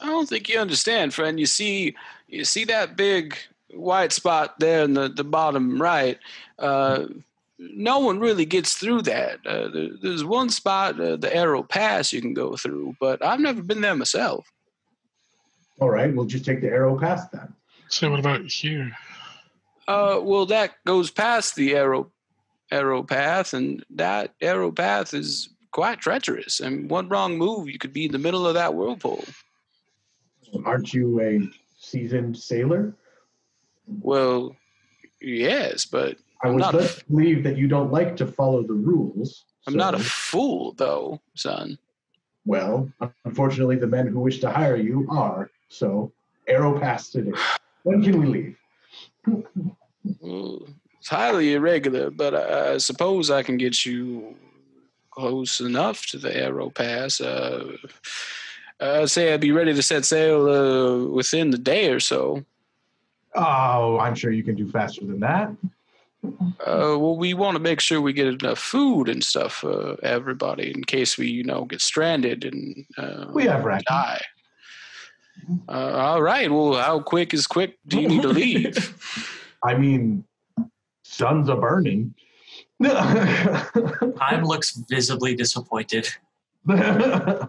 S1: I don't think you understand, friend. You see, you see that big white spot there in the, the bottom right. Uh, no one really gets through that. Uh, there, there's one spot, uh, the Arrow Pass, you can go through, but I've never been there myself.
S2: All right, we'll just take the arrow past that.
S4: So what about here?
S1: Uh, well, that goes past the arrow arrow path, and that arrow path is quite treacherous. And one wrong move, you could be in the middle of that whirlpool.
S2: Aren't you a seasoned sailor?
S1: Well, yes, but
S2: I
S1: I'm
S2: was
S1: not-
S2: led to believe that you don't like to follow the rules.
S1: I'm not a fool, though, son.
S2: Well, unfortunately, the men who wish to hire you are. So, arrow pass today. When can we leave?
S1: Well, it's highly irregular, but I, I suppose I can get you close enough to the arrow pass. Uh, I'd say I'd be ready to set sail uh, within the day or so.
S2: Oh, I'm sure you can do faster than that.
S1: Uh, well, we want to make sure we get enough food and stuff for everybody in case we, you know, get stranded and uh,
S2: We have rations.
S1: die. Uh, all right. Well, how quick is quick do you need to leave?
S2: I mean, suns are burning.
S6: Time looks visibly disappointed.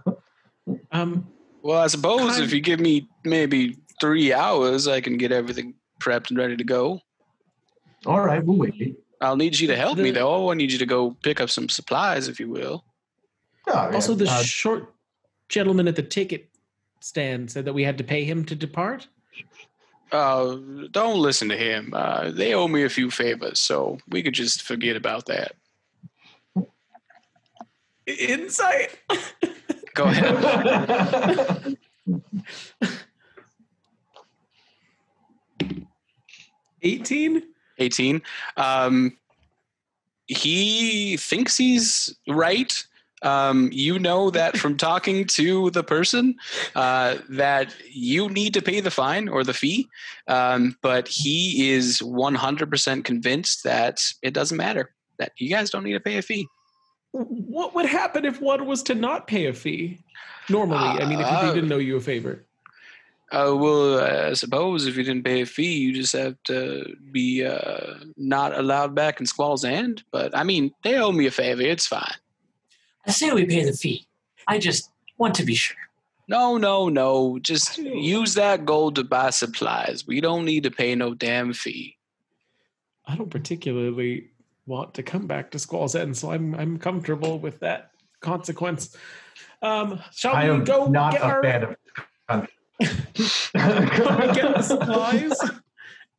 S3: Um,
S1: well, I suppose if you give me maybe three hours, I can get everything prepped and ready to go.
S2: All right, we'll wait.
S1: I'll need you to help me, though. I need you to go pick up some supplies, if you will.
S2: Oh,
S3: also,
S2: yeah,
S3: the
S2: uh,
S3: short gentleman at the ticket stand said that we had to pay him to depart.
S1: Uh, don't listen to him. Uh, they owe me a few favors, so we could just forget about that.
S3: Insight.
S1: Go ahead.
S3: 18?
S1: 18. Um, he thinks he's right. Um, you know that from talking to the person uh, that you need to pay the fine or the fee, um, but he is 100% convinced that it doesn't matter, that you guys don't need to pay a fee.
S3: What would happen if one was to not pay a fee? Normally, I mean, if he
S1: Uh,
S3: didn't know you a favor.
S1: Uh, well, I suppose if you didn't pay a fee, you just have to be uh, not allowed back in Squall's End. But I mean, they owe me a favor. It's fine.
S6: I say we pay the fee. I just want to be sure.
S1: No, no, no. Just use that gold to buy supplies. We don't need to pay no damn fee.
S3: I don't particularly want to come back to Squall's End, so I'm I'm comfortable with that consequence. Um, shall
S2: I
S3: we
S2: am
S3: go
S2: not
S3: get
S2: a
S3: our
S2: fan of.
S3: Can we get the supplies?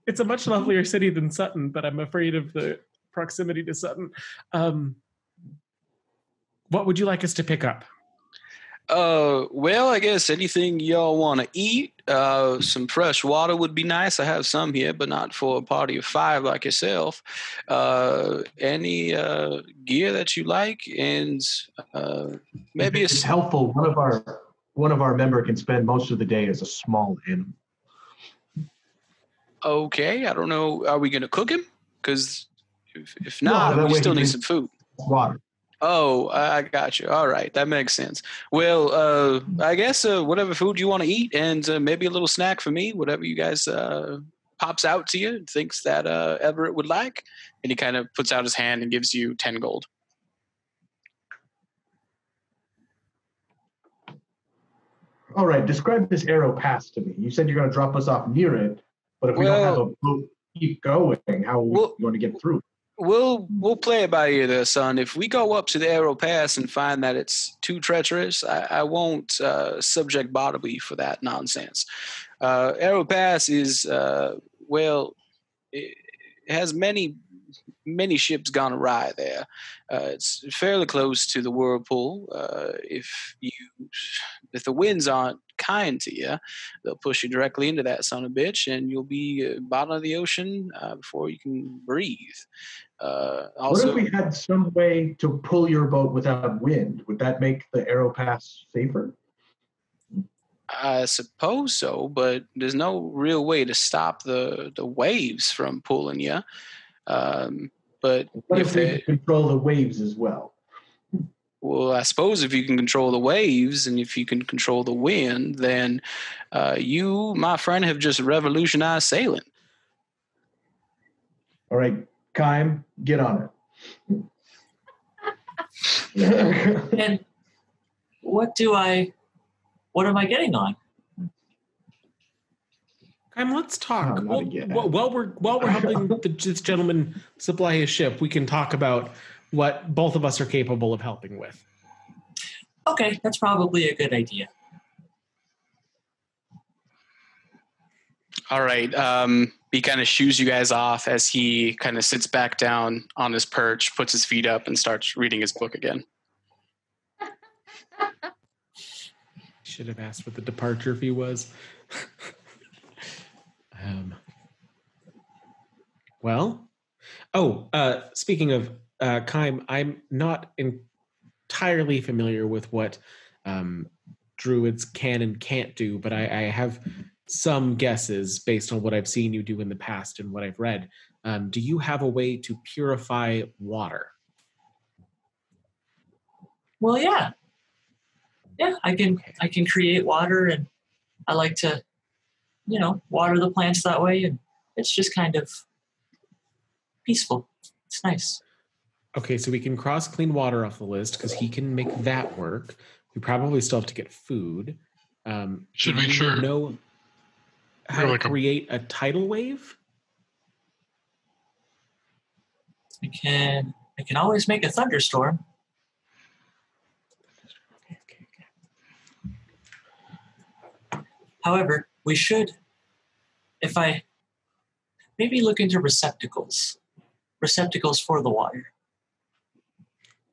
S3: It's a much lovelier city than Sutton, but I'm afraid of the proximity to Sutton. Um, what would you like us to pick up?
S1: Uh, well, I guess anything y'all want to eat. Uh, some fresh water would be nice. I have some here, but not for a party of five like yourself. Uh, any uh, gear that you like, and uh, maybe
S2: If it's
S1: s-
S2: helpful. One of our one of our member can spend most of the day as a small animal.
S1: okay. I don't know. Are we gonna cook him? Because if, if not,
S2: that
S1: we still need some food.
S2: Water.
S1: Oh, I got you. All right, that makes sense. Well, uh, I guess uh, whatever food you want to eat, and uh, maybe a little snack for me, whatever you guys uh, pops out to you, and thinks that uh, Everett would like, and he kind of puts out his hand and gives you ten gold.
S2: All right. Describe this arrow pass to me. You said you're going to drop us off near it, but if we don't have a boat, keep going. How are we
S1: Well-
S2: going to get through?
S1: We'll we'll play it by ear there, son. If we go up to the Arrow Pass and find that it's too treacherous, I, I won't uh, subject Bartleby for that nonsense. Uh, Arrow Pass is uh, well, it has many many ships gone awry there. Uh, it's fairly close to the whirlpool. Uh, if you if the winds aren't kind to you, they'll push you directly into that son of a bitch, and you'll be uh, bottom of the ocean uh, before you can breathe. Uh,
S2: what if we had some way to pull your boat without wind? Would that make the arrow pass safer?
S1: I suppose so, but there's no real way to stop the the waves from pulling you. Um, but
S2: What
S1: if
S2: if
S1: they,
S2: could control the waves as well?
S1: well, I suppose if you can control the waves and if you can control the wind, then uh, you, my friend, have just revolutionized sailing.
S2: All right, Kaim, get on it.
S6: And what do I? What am I getting on?
S3: Come, let's talk.
S2: Oh, not
S3: Well, while- while we're while we're helping the, this gentleman supply his ship, we can talk about what both of us are capable of helping with.
S6: Okay, that's probably a good idea.
S1: All right. Um, he kind of shoos you guys off as he kind of sits back down on his perch, puts his feet up, and starts reading his book again.
S3: Should have asked what the departure fee was. um, well, oh, uh, speaking of uh, Kaim, I'm not entirely familiar with what um, druids can and can't do, but I, I have some guesses based on what I've seen you do in the past and what I've read. Um, do you have a way to purify water?
S6: Well, yeah, yeah. I can I can create water, and I like to, you know, water the plants that way, and it's just kind of peaceful. It's nice.
S3: Okay, so we can cross clean water off the list because he can make that work. We probably still have to get food. Um,
S4: Should
S3: do
S4: make
S3: you
S4: sure-
S3: know how to create a tidal wave.
S6: I can I can always make a thunderstorm.
S3: Okay, okay, okay.
S6: However, we should, if I maybe look into receptacles, receptacles for the water.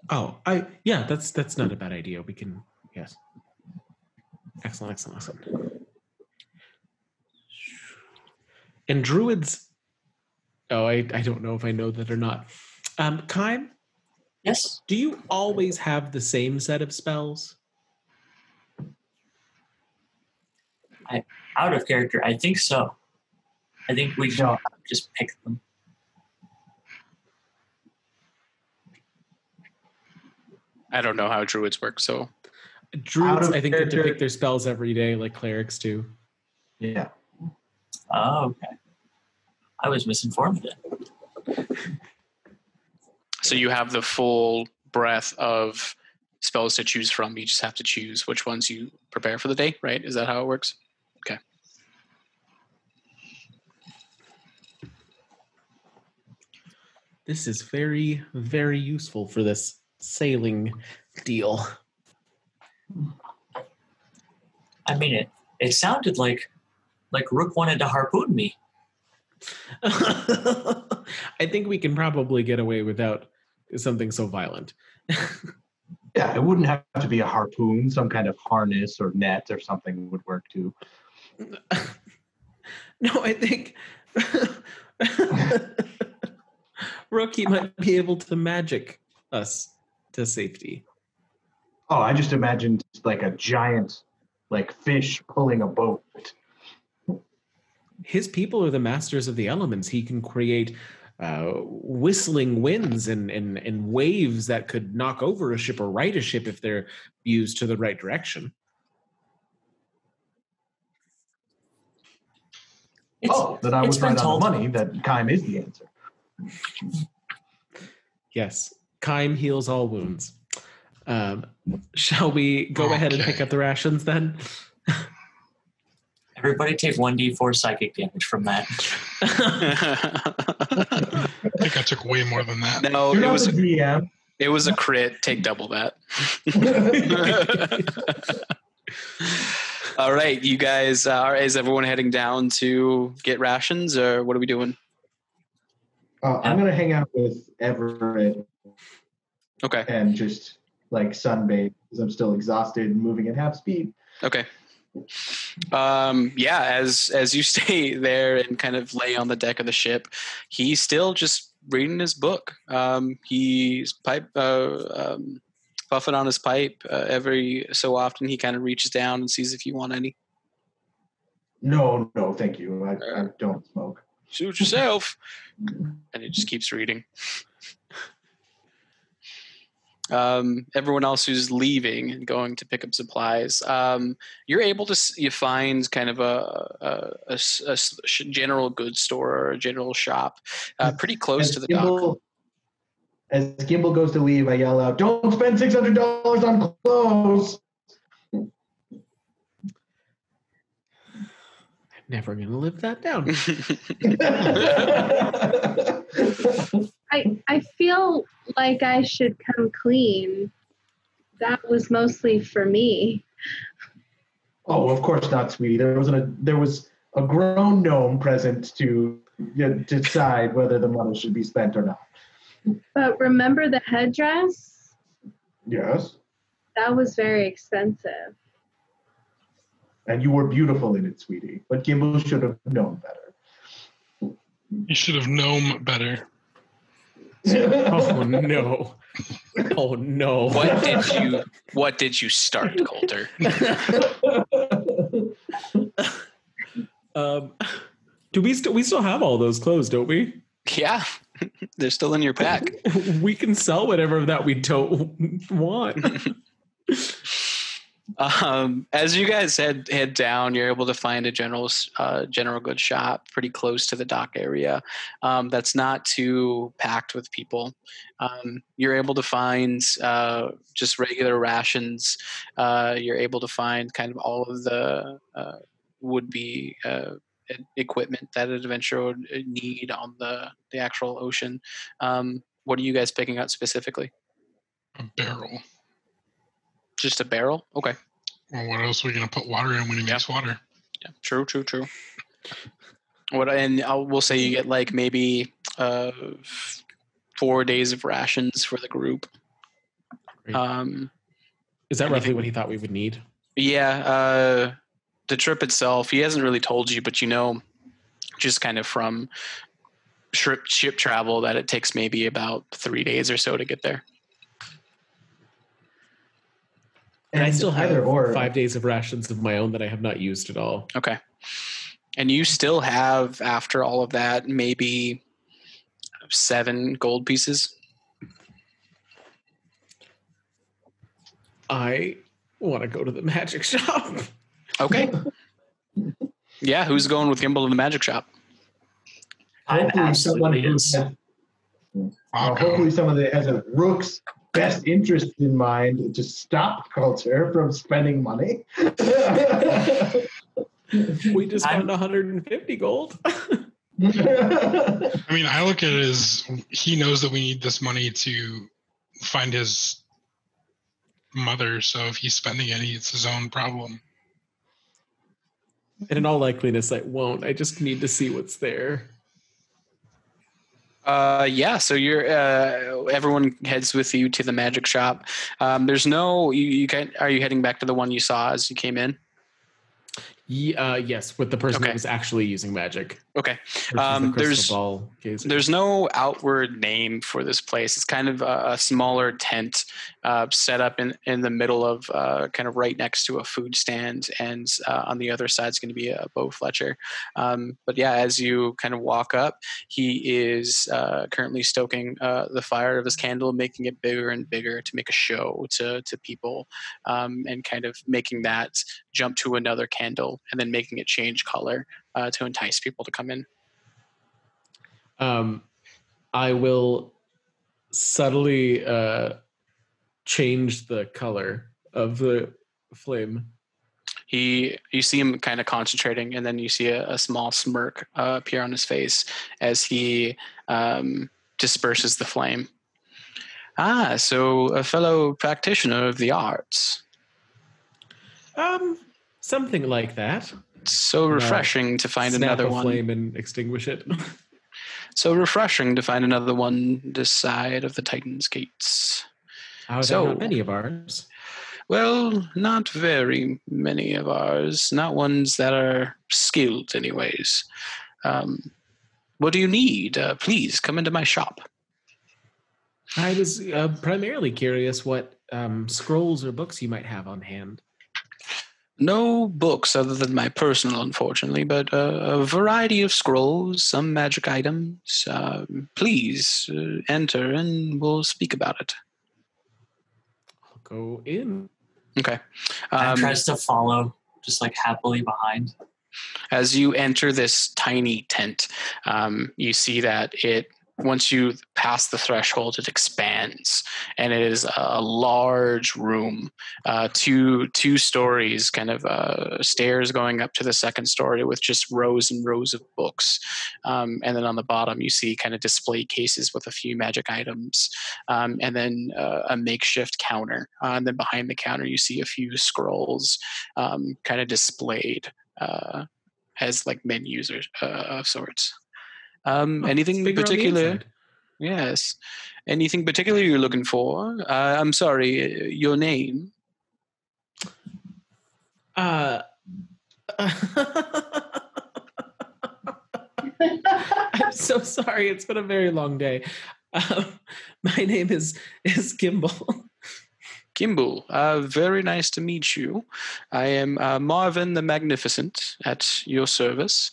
S3: Oh, I yeah, that's that's not a bad idea. We can yes. Excellent, excellent, excellent. And druids. Oh, I I don't know if I know that or not. Um, Kaim,
S6: Yes.
S3: do you always have the same set of spells?
S6: Out of character, I think so. I think we should
S2: No.
S6: just pick them.
S1: I don't know how druids work, so
S3: Druids, I think, get to pick their spells every day, like clerics do.
S2: Yeah.
S6: Oh, okay. I was misinformed then.
S1: so you have the full breadth of spells to choose from. You just have to choose which ones you prepare for the day, right? Is that how it works? Okay.
S3: This is very, very useful for this sailing deal.
S6: I mean it. It sounded like like Rook wanted to harpoon me.
S3: I think we can probably get away without something so violent.
S2: Yeah, it wouldn't have to be a harpoon. Some kind of harness or net or something would work too.
S3: no, I think Rookie might be able to magic us to safety.
S2: Oh, I just imagined like a giant, like fish pulling a boat.
S3: His people are the masters of the elements. He can create uh, whistling winds and, and, and waves that could knock over a ship or right a ship if they're used to the right direction.
S6: It's,
S2: oh, then I
S6: it's
S2: was
S6: been
S2: right on the money that Kaim is the answer.
S3: Yes, Kaim heals all wounds. Um, shall we go ahead and pick up the rations then?
S6: Everybody take 1d4 psychic damage from that.
S4: I think I took way more than that.
S1: no,
S2: You're
S1: it was
S2: the GM.
S1: it was a crit. Take double that. All right, you guys. Uh, is everyone heading down to get rations, or what are we doing?
S2: Uh, I'm gonna hang out with Everett
S1: Okay.
S2: and just like sunbathe because I'm still exhausted and moving at half speed.
S1: Okay. Um, yeah, as as you stay there and kind of lay on the deck of the ship, he's still just reading his book. Um, he's pipe uh, um, puffing on his pipe uh, every so often. He kind of reaches down and sees if you want any.
S2: No, no, thank you. I, I don't smoke.
S1: Suit yourself, and he just keeps reading. Um, everyone else who's leaving and going to pick up supplies, um, you're able to you find kind of a a sh- general goods store or a general shop uh, pretty close
S2: As
S1: to the dock.
S2: As Gimbal goes to leave, I yell out, "Don't spend six hundred dollars on clothes."
S3: I'm never going to live that down.
S5: I I feel like I should come clean. That was mostly for me.
S2: oh, of course not, sweetie. There was a there was a grown gnome present to you know, decide whether the money should be spent or not.
S5: But remember the headdress?
S2: Yes,
S5: That was very expensive.
S2: and you were beautiful in it, sweetie. But Gimbal should have known better.
S4: You should have known better.
S3: Oh no. Oh no.
S1: what did you What did you start, Coulter?
S3: um, do we still we still have all those clothes, don't we?
S1: Yeah, they're still in your pack.
S3: we can sell whatever that we don't want.
S1: Um, as you guys head head down, you're able to find a general uh, general goods shop pretty close to the dock area. Um, that's not too packed with people. Um, you're able to find uh, just regular rations. Uh, you're able to find kind of all of the uh, would be uh, equipment that an adventurer would uh, need on the the actual ocean. Um, what are you guys picking out specifically?
S4: A barrel.
S1: Just a barrel? Okay.
S4: Well, what else are we gonna put water in when he
S1: Yeah.
S4: makes water?
S1: Yeah, true, true, true. What and I'll, we'll say you get like maybe uh, four days of rations for the group.
S3: Great.
S1: Um,
S3: Is that roughly what he thought we would need?
S1: yeah, uh, the trip itself, he hasn't really told you, but you know, just kind of from ship ship travel that it takes maybe about three days or so to get there.
S3: And I still have
S2: or.
S3: five days of rations of my own that I have not used at all.
S1: Okay. And you still have, after all of that, maybe seven gold pieces.
S3: I want to go to the magic shop.
S1: Okay. yeah, who's going with Gimbal to the magic shop?
S6: I'm
S2: Hopefully someone
S6: absolutely
S2: who
S6: is.
S2: has,
S4: I'll
S2: uh, hopefully someone that has a Rook's best interest in mind to stop culture from spending money.
S3: We just
S6: I'm-
S3: 150 gold.
S4: I mean, I look at it as he knows that we need this money to find his mother. So if he's spending it, it's his own problem.
S3: and in all likeliness, I won't. I just need to see what's there.
S1: Uh, yeah, so you're uh, everyone heads with you to the magic shop. Um, there's no you, you can, are you heading back to the one you saw as you came in?
S3: Ye- uh, yes, with the person
S1: Okay.
S3: was actually using magic.
S1: Okay.
S3: versus the
S1: Um, there's-. There's no outward name for this place. It's kind of a, a smaller tent uh, set up in, in the middle of uh, kind of right next to a food stand, and uh, on the other side is going to be a bow fletcher. Um, but yeah, as you kind of walk up, he is uh, currently stoking uh, the fire of his candle, making it bigger and bigger to make a show to to people, um, and kind of making that jump to another candle, and then making it change color uh, to entice people to come in.
S3: um, I will subtly uh, change the color of the flame.
S1: he you see him kind of concentrating and then you see a, a small smirk uh, appear on his face as he um, disperses the flame ah so a fellow practitioner of the arts
S3: Um, something like that.
S1: so
S3: No.
S1: refreshing to find another
S3: a
S1: one
S3: flame and extinguish it.
S1: so refreshing to find another one this side of the titan's gates
S3: How
S1: So-
S3: not many of ours?
S1: well not very many of ours not ones that are skilled anyways um, what do you need uh, please come into my shop
S3: I was uh, primarily curious what um, scrolls or books you might have on hand.
S1: No books other than my personal, unfortunately, but uh, a variety of scrolls, some magic items. Um, please uh, enter and we'll speak about it.
S3: I'll go in.
S1: Okay.
S6: Matt
S1: Um,
S6: tries to follow, just like happily behind.
S1: as you enter this tiny tent, um, you see that it once you pass the threshold, it expands, and it is a large room, uh, two two stories, kind of uh, stairs going up to the second story with just rows and rows of books, um, and then on the bottom you see kind of display cases with a few magic items, um, and then uh, a makeshift counter, uh, and then behind the counter you see a few scrolls, um, kind of displayed uh, as like menus or uh, of sorts. Um,
S3: Oh,
S1: anything
S3: the
S1: particular? Yes. Anything particular you're looking for? Uh, I'm sorry, uh, your name.
S3: Uh, I'm so sorry. It's been a very long day. Um, my name is is Gimbal.
S1: Kimball, uh, very nice to meet you. I am uh, Marvin the Magnificent at your service.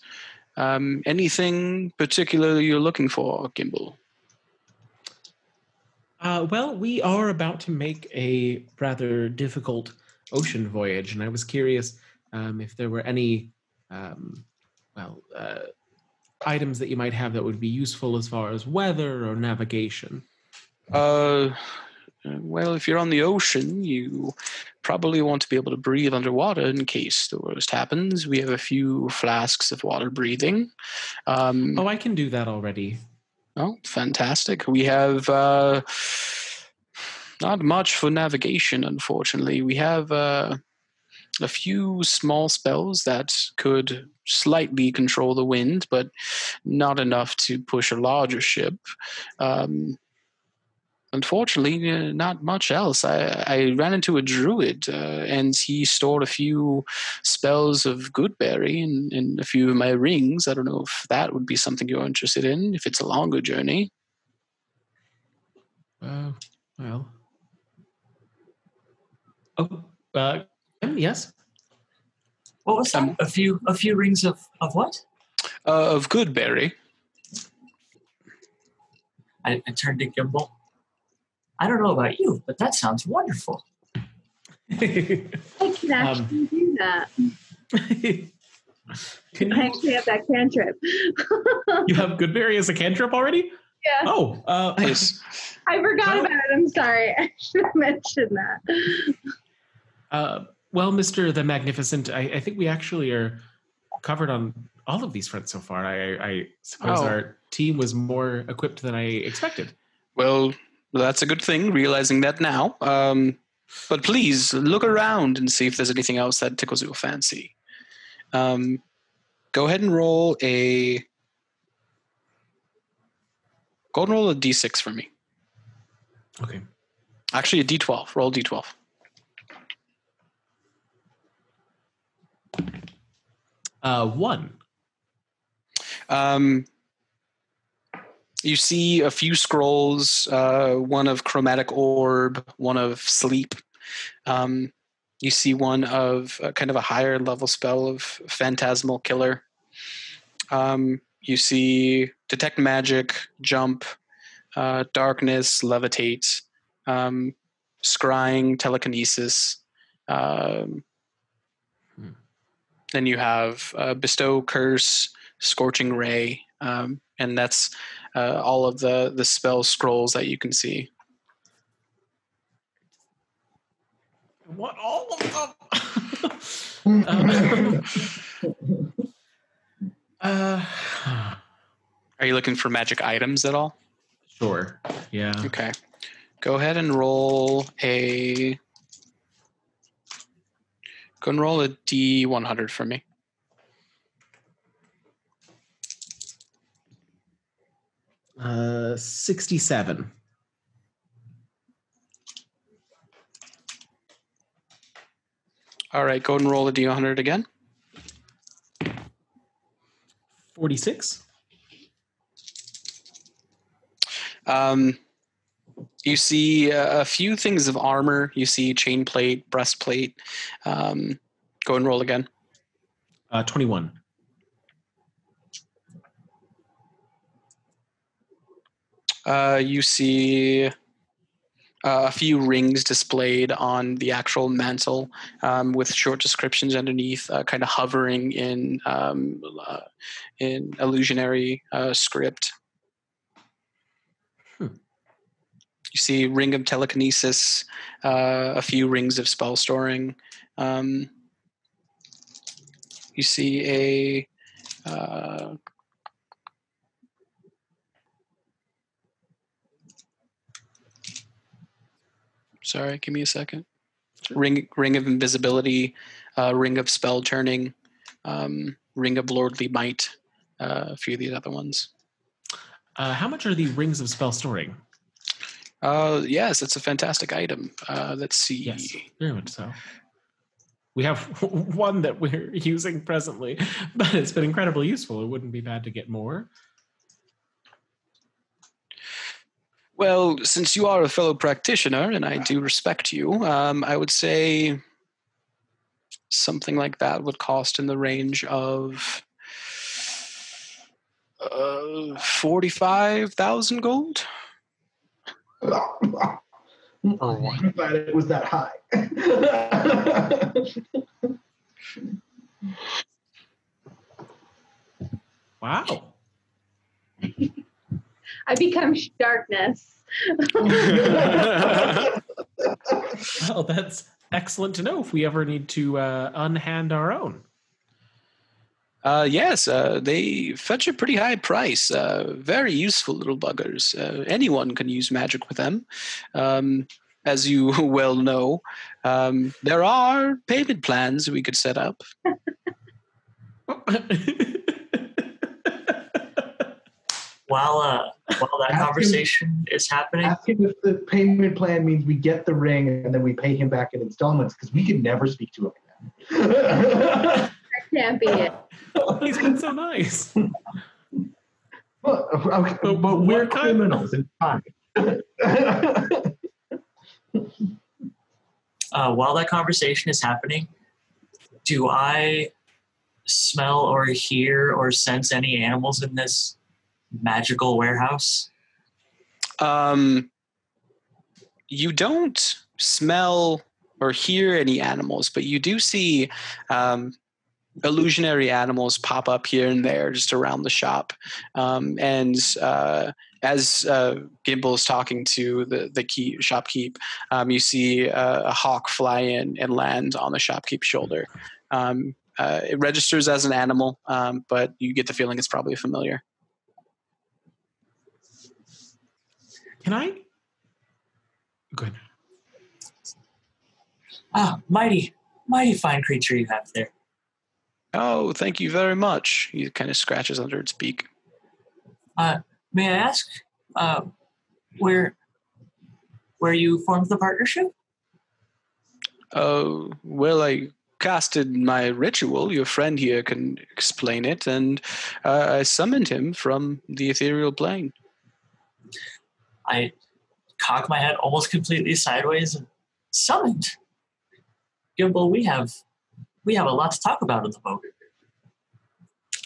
S1: Um, anything particular you're looking for, Gimbal?
S3: Uh, well, we are about to make a rather difficult ocean voyage, and I was curious um, if there were any, um, well, uh, items that you might have that would be useful as far as weather or navigation.
S1: Uh, well, if you're on the ocean, you probably want to be able to breathe underwater in case the worst happens. We have a few flasks of water breathing. Um,
S3: Oh, I can do that already.
S1: Oh, fantastic. We have uh, not much for navigation, unfortunately. We have uh, a few small spells that could slightly control the wind, but not enough to push a larger ship. Um, unfortunately, uh, not much else. I, I ran into a druid, uh, and he stored a few spells of Goodberry in, in a few of my rings. I don't know if that would be something you're interested in, if it's a longer journey.
S3: Uh, well. Oh, uh, yes.
S6: What was that?
S1: Um,
S6: a few a few rings of of what?
S1: Uh, of Goodberry.
S6: I, I turned to Gimbal. I don't know about you, but that sounds wonderful.
S5: I can actually do that.
S3: Can
S5: I actually have that cantrip.
S3: you have Goodberry as a cantrip already?
S5: yeah,
S3: Oh, uh,
S1: Nice.
S5: I forgot
S3: Well-
S5: about it. I'm sorry. I should have mentioned that.
S3: Uh, well, Mister the Magnificent, I, I think we actually are covered on all of these fronts so far. I, I suppose
S1: Oh.
S3: our team was more equipped than I expected.
S1: Well, that's a good thing, realizing that now. Um, but please look around and see if there's anything else that tickles your fancy. Um, go ahead and roll a. Go and roll a d6 for me.
S3: Okay.
S1: Actually, a d12. Roll a d12.
S3: Uh, one.
S1: Um, you see a few scrolls, uh, one of chromatic orb, one of sleep. Um, you see one of uh, kind of a higher level spell of phantasmal killer. Um, you see detect magic, jump, uh, darkness, levitate, um, scrying, telekinesis. Um,
S3: Hmm.
S1: Then you have uh, bestow, curse, scorching ray, um, and that's uh, all of the the spell scrolls that you can see.
S3: What all of them? Um, uh,
S1: Are you looking for magic items at all?
S3: sure. Yeah.
S1: Okay. Go ahead and roll a. Go and roll a d100 for me.
S3: Uh, sixty-seven.
S1: All right. Go and roll the D100 again.
S3: Forty-six.
S1: Um, you see a, a few things of armor. You see chain plate, breastplate. Um, go and roll again.
S3: Uh, twenty-one.
S1: Uh, you see uh, a few rings displayed on the actual mantle um, with short descriptions underneath, uh, kind of hovering in um, uh, in illusionary uh, script.
S3: Hmm.
S1: You see ring of telekinesis, uh, a few rings of spell storing. Um, you see a uh, Sorry, give me a second. Ring, ring of invisibility, uh, ring of spell turning, um, ring of lordly might. Uh, a few of these other ones.
S3: Uh, how much are the rings of spell storing?
S1: Uh, yes, it's a fantastic item. Uh, let's see.
S3: Yes, very much so. We have one that we're using presently, but it's been incredibly useful. It wouldn't be bad to get more.
S1: Well, since you are a fellow practitioner and I do respect you, um, I would say something like that would cost in the range of Uh, forty-five thousand gold.
S2: I'm
S4: Or what?
S2: glad it was that high.
S3: Wow.
S5: I become darkness.
S3: Well, that's excellent to know if we ever need to uh, unhand our own.
S1: Uh, yes, uh, they fetch a pretty high price. Uh, very useful little buggers. Uh, anyone can use magic with them. Um, as you well know, um, there are payment plans we could set up.
S6: While uh, while that
S2: Ask him-
S6: conversation is happening,
S2: Ask him if the payment plan means we get the ring and then we pay him back in installments because we can never speak to him again.
S5: That can't be it.
S3: He's been so nice.
S2: but, okay,
S3: But
S2: but we're
S3: what kind-
S2: criminals. It's fine.
S6: uh, while that conversation is happening, do I smell or hear or sense any animals in this magical warehouse?
S1: Um, you don't smell or hear any animals, but you do see um, illusionary animals pop up here and there just around the shop. Um, and uh, as uh, Gimble is talking to the, the key, shopkeep, um, you see uh, a hawk fly in and land on the shopkeep's shoulder. Um, uh, it registers as an animal, um, but you get the feeling it's probably familiar.
S3: Can I? Good.
S6: Ah, mighty, mighty fine creature you have there.
S1: Oh, thank you very much. He kind of scratches under its beak.
S6: Uh, May I ask, uh, where where you formed the partnership?
S1: Oh, well, I casted my ritual. Your friend here can explain it. And uh, I summoned him from the ethereal plane.
S6: I cock my head almost completely sideways and summoned. Gimble, we have we have a lot to talk about in the boat.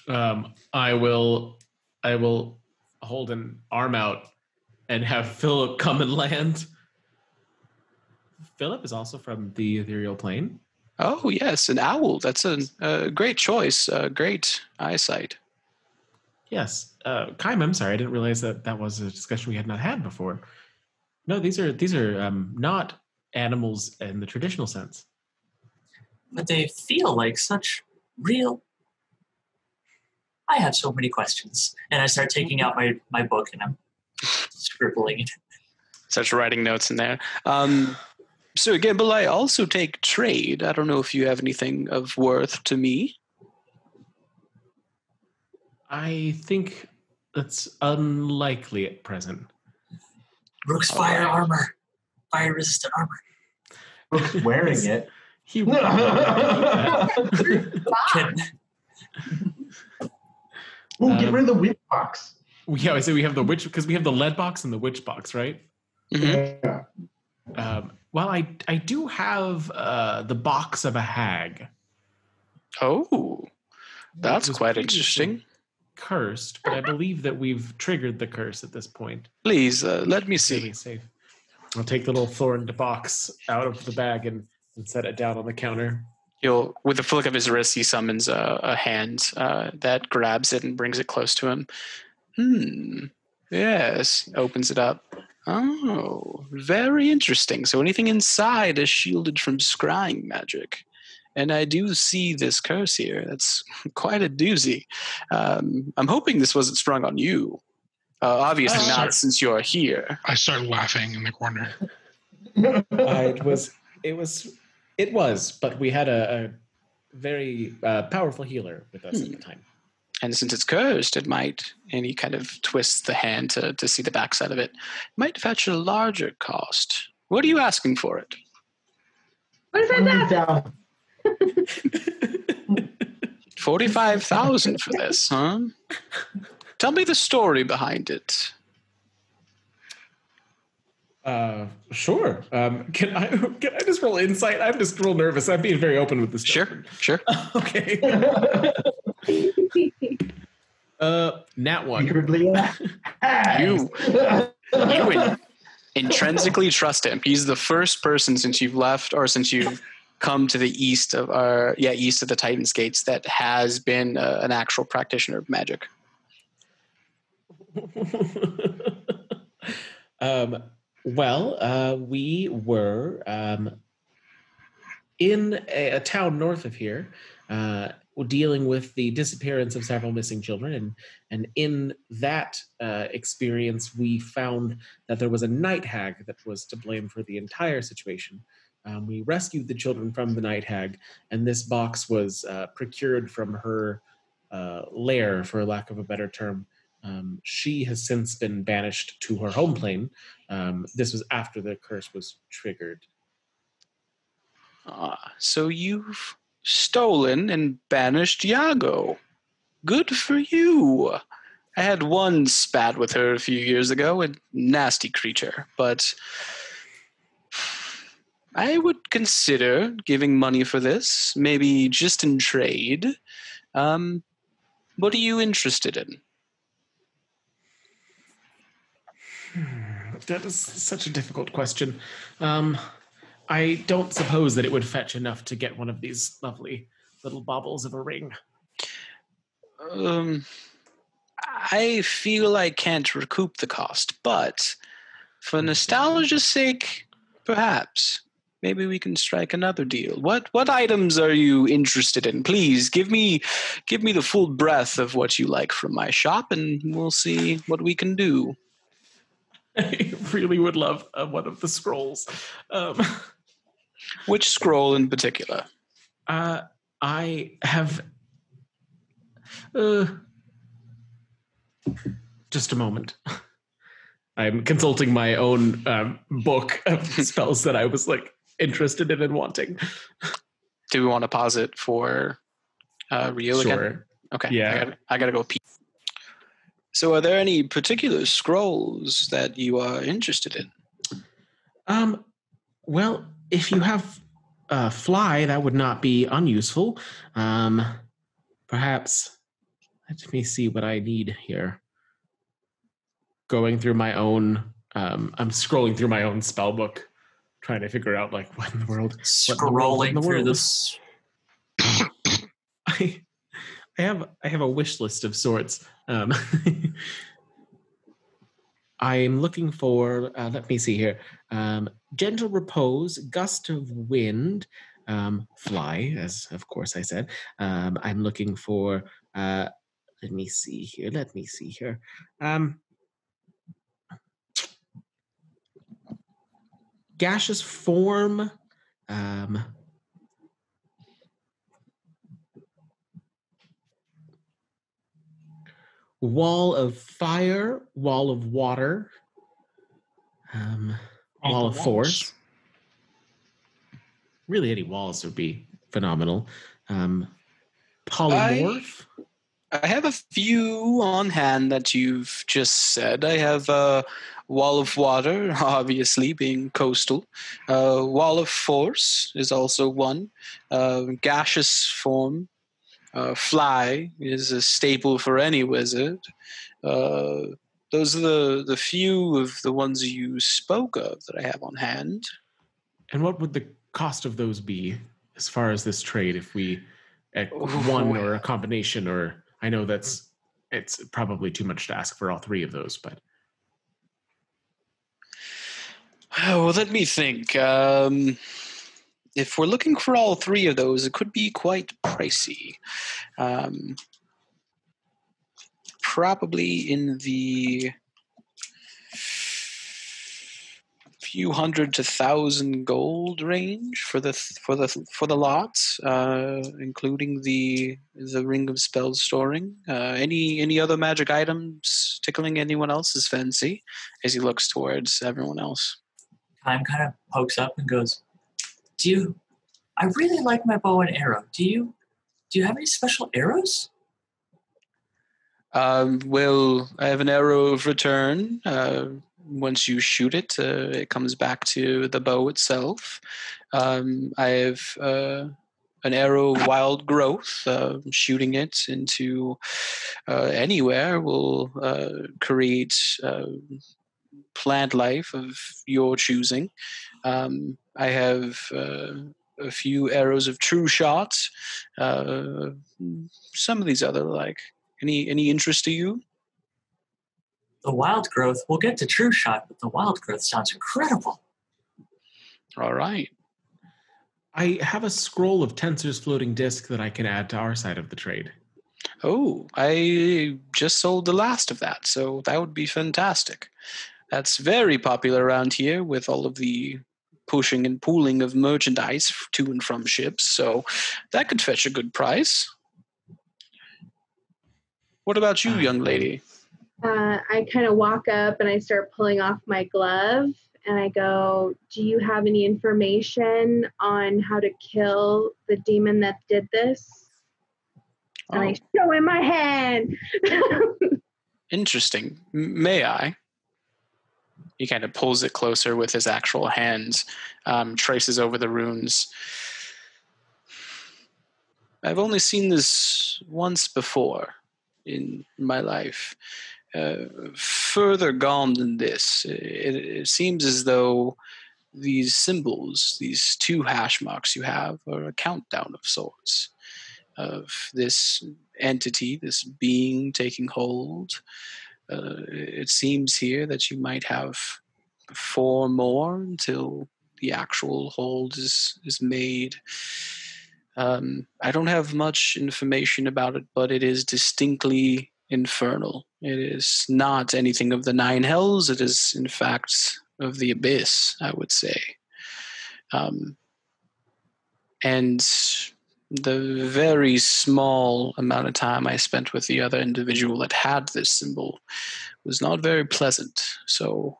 S3: Um, I will. I will hold an arm out and have Philip come and land. Philip is also from the ethereal plane.
S1: Oh, yes, an owl. That's a, a great choice. Uh, great eyesight.
S3: Yes, uh, Kaim. I'm sorry, I didn't realize that that was a discussion we had not had before. No, these are these are um, not animals in the traditional sense.
S6: But they feel like such real. I have so many questions. And I start taking out my, my book and I'm scribbling it.
S1: Such writing notes in there. Um, so, again, but I also take trade. I don't know if you have anything of worth to me.
S3: I think that's unlikely at present.
S6: Rook's fire
S1: right.
S6: armor, fire resistant armor.
S2: Rook's wearing it.
S3: He
S6: Can,
S2: Ooh, get
S3: Um,
S2: rid of the witch box.
S3: yeah, I say we have the witch because we have the lead box and the witch box, right?
S1: Mhm.
S2: Yeah.
S3: Um, well, I I do have uh, the box of a hag.
S1: Oh, that's quite
S3: previously
S1: interesting.
S3: Cursed, but I believe that we've triggered the curse at this point.
S1: Please, uh, let me
S3: Really
S1: see.
S3: safe. I'll take the little thorned box out of the bag and, and set it down on the counter.
S1: He'll, with a flick of his wrist, he summons a, a hand uh, that grabs it and brings it close to him. Hmm. Yes. Opens it up. Oh, very interesting. So anything inside is shielded from scrying magic. And I do see this curse here. That's quite a doozy. Um, I'm hoping this wasn't sprung on you. Uh, obviously
S3: Uh,
S1: not, since you're here.
S4: I start laughing in the corner.
S3: Uh, it was it was it was, but we had a, a very uh, powerful healer with us at the time.
S1: and since it's cursed, it might, and he kind of twists the hand to, to see the backside of it, might fetch a larger cost. What are you asking for it?
S5: What is that?
S2: Down.
S1: 45,000 for this, huh? Tell me the story behind it.
S3: Uh, sure. Um, can I can I just roll insight? I'm just real nervous. I'm being very open with this.
S1: Sure, sure.
S3: okay. Uh, nat one.
S1: You- You in- intrinsically trust him. He's the first person since you've left or since you've come to the east of our yeah east of the Titans Gates that has been uh, an actual practitioner of magic.
S3: um, well, uh, we were um, in a, a town north of here, uh, dealing with the disappearance of several missing children, and and in that uh, experience, we found that there was a night hag that was to blame for the entire situation. Um, we rescued the children from the night hag, and this box was uh, procured from her uh, lair, for lack of a better term. Um, she has since been banished to her home plane. Um, this was after the curse was triggered.
S1: Ah, so you've stolen and banished Yago. Good for you. I had one spat with her a few years ago, a nasty creature, but I would consider giving money for this, maybe just in trade. Um, what are you interested in?
S3: That is such a difficult question. Um, I don't suppose that it would fetch enough to get one of these lovely little baubles of a ring.
S1: Um, I feel I can't recoup the cost, but for nostalgia's sake, perhaps maybe we can strike another deal. What what items are you interested in? Please give me give me the full breadth of what you like from my shop, and we'll see what we can do.
S3: I really would love uh, one of the scrolls. Um,
S1: Which scroll in particular?
S3: uh, I have. Uh, just a moment. I'm consulting my own um, book of spells that I was like interested in and wanting.
S1: Do we want to pause it for uh, Rio again? Okay.
S3: Yeah.
S1: I gotta, I gotta go pee. So, are there any particular scrolls that you are interested in?
S3: Um, well, if you have a fly, that would not be unuseful. Um, perhaps let me see what I need here. Going through my own, um, I'm scrolling through my own spell book, trying to figure out like what in the world. In the world,
S6: Scrolling
S3: the
S6: through this.
S3: I, I have I have a wish list of sorts. Um, I'm looking for. Uh, let me see here. Um, gentle repose, gust of wind, um, fly, as of course I said. Um, I'm looking for. Uh, let me see here. Let me see here. Um, gaseous form. Um, wall of fire, wall of water, um, wall of force. Really, any walls would be phenomenal. Um, polymorph.
S1: I have a few on hand that you've just said. I have a wall of water, obviously being coastal. Uh, wall of force is also one. Uh, gaseous form. Uh, fly is a staple for any wizard. Uh, those are the, the few of the ones you spoke of that I have on hand.
S3: And what would the cost of those be as far as this trade if we at one or a combination or I know that's it's probably too much to ask for all three of those, but
S1: Oh, let me think. Um, if we're looking for all three of those, it could be quite pricey. Um, probably in the few hundred to thousand gold range for the for the for the lot, uh, including the the ring of spell storing. Uh, any any other magic items tickling anyone else's fancy as he looks towards everyone else.
S6: Kaim kind of pokes up and goes, "Do you? I really like my bow and arrow. Do you? Do you have any special arrows?"
S1: Um, well, I have an arrow of return. Uh, once you shoot it, uh, it comes back to the bow itself. Um, I have uh, an arrow of wild growth. Uh, shooting it into uh, anywhere will uh, create uh, plant life of your choosing. Um, I have uh, a few arrows of true shots. Some of these other like any any interest to you?
S6: The wild growth, we'll get to True Shot, but the wild growth sounds incredible.
S1: All right.
S3: I have a scroll of Tenser's floating disk that I can add to our side of the trade.
S1: Oh, I just sold the last of that, so that would be fantastic. That's very popular around here with all of the pushing and pooling of merchandise to and from ships, so that could fetch a good price. What about you, uh, young lady?
S5: Uh, I kind of walk up and I start pulling off my glove and I go, Do you have any information on how to kill the demon that did this? And I
S1: Oh,
S5: show him my hand.
S1: interesting. May I? He kind of pulls it closer with his actual hands, um, traces over the runes. I've only seen this once before in my life. Uh, further gone than this, it, it seems as though these symbols, these two hash marks you have, are a countdown of sorts of this entity, this being taking hold. Uh, it seems here that you might have four more until the actual hold is is made. Um, I don't have much information about it, but it is distinctly infernal. It is not anything of the nine hells. It is, in fact, of the abyss. I would say, um, and the very small amount of time I spent with the other individual that had this symbol was not very pleasant. So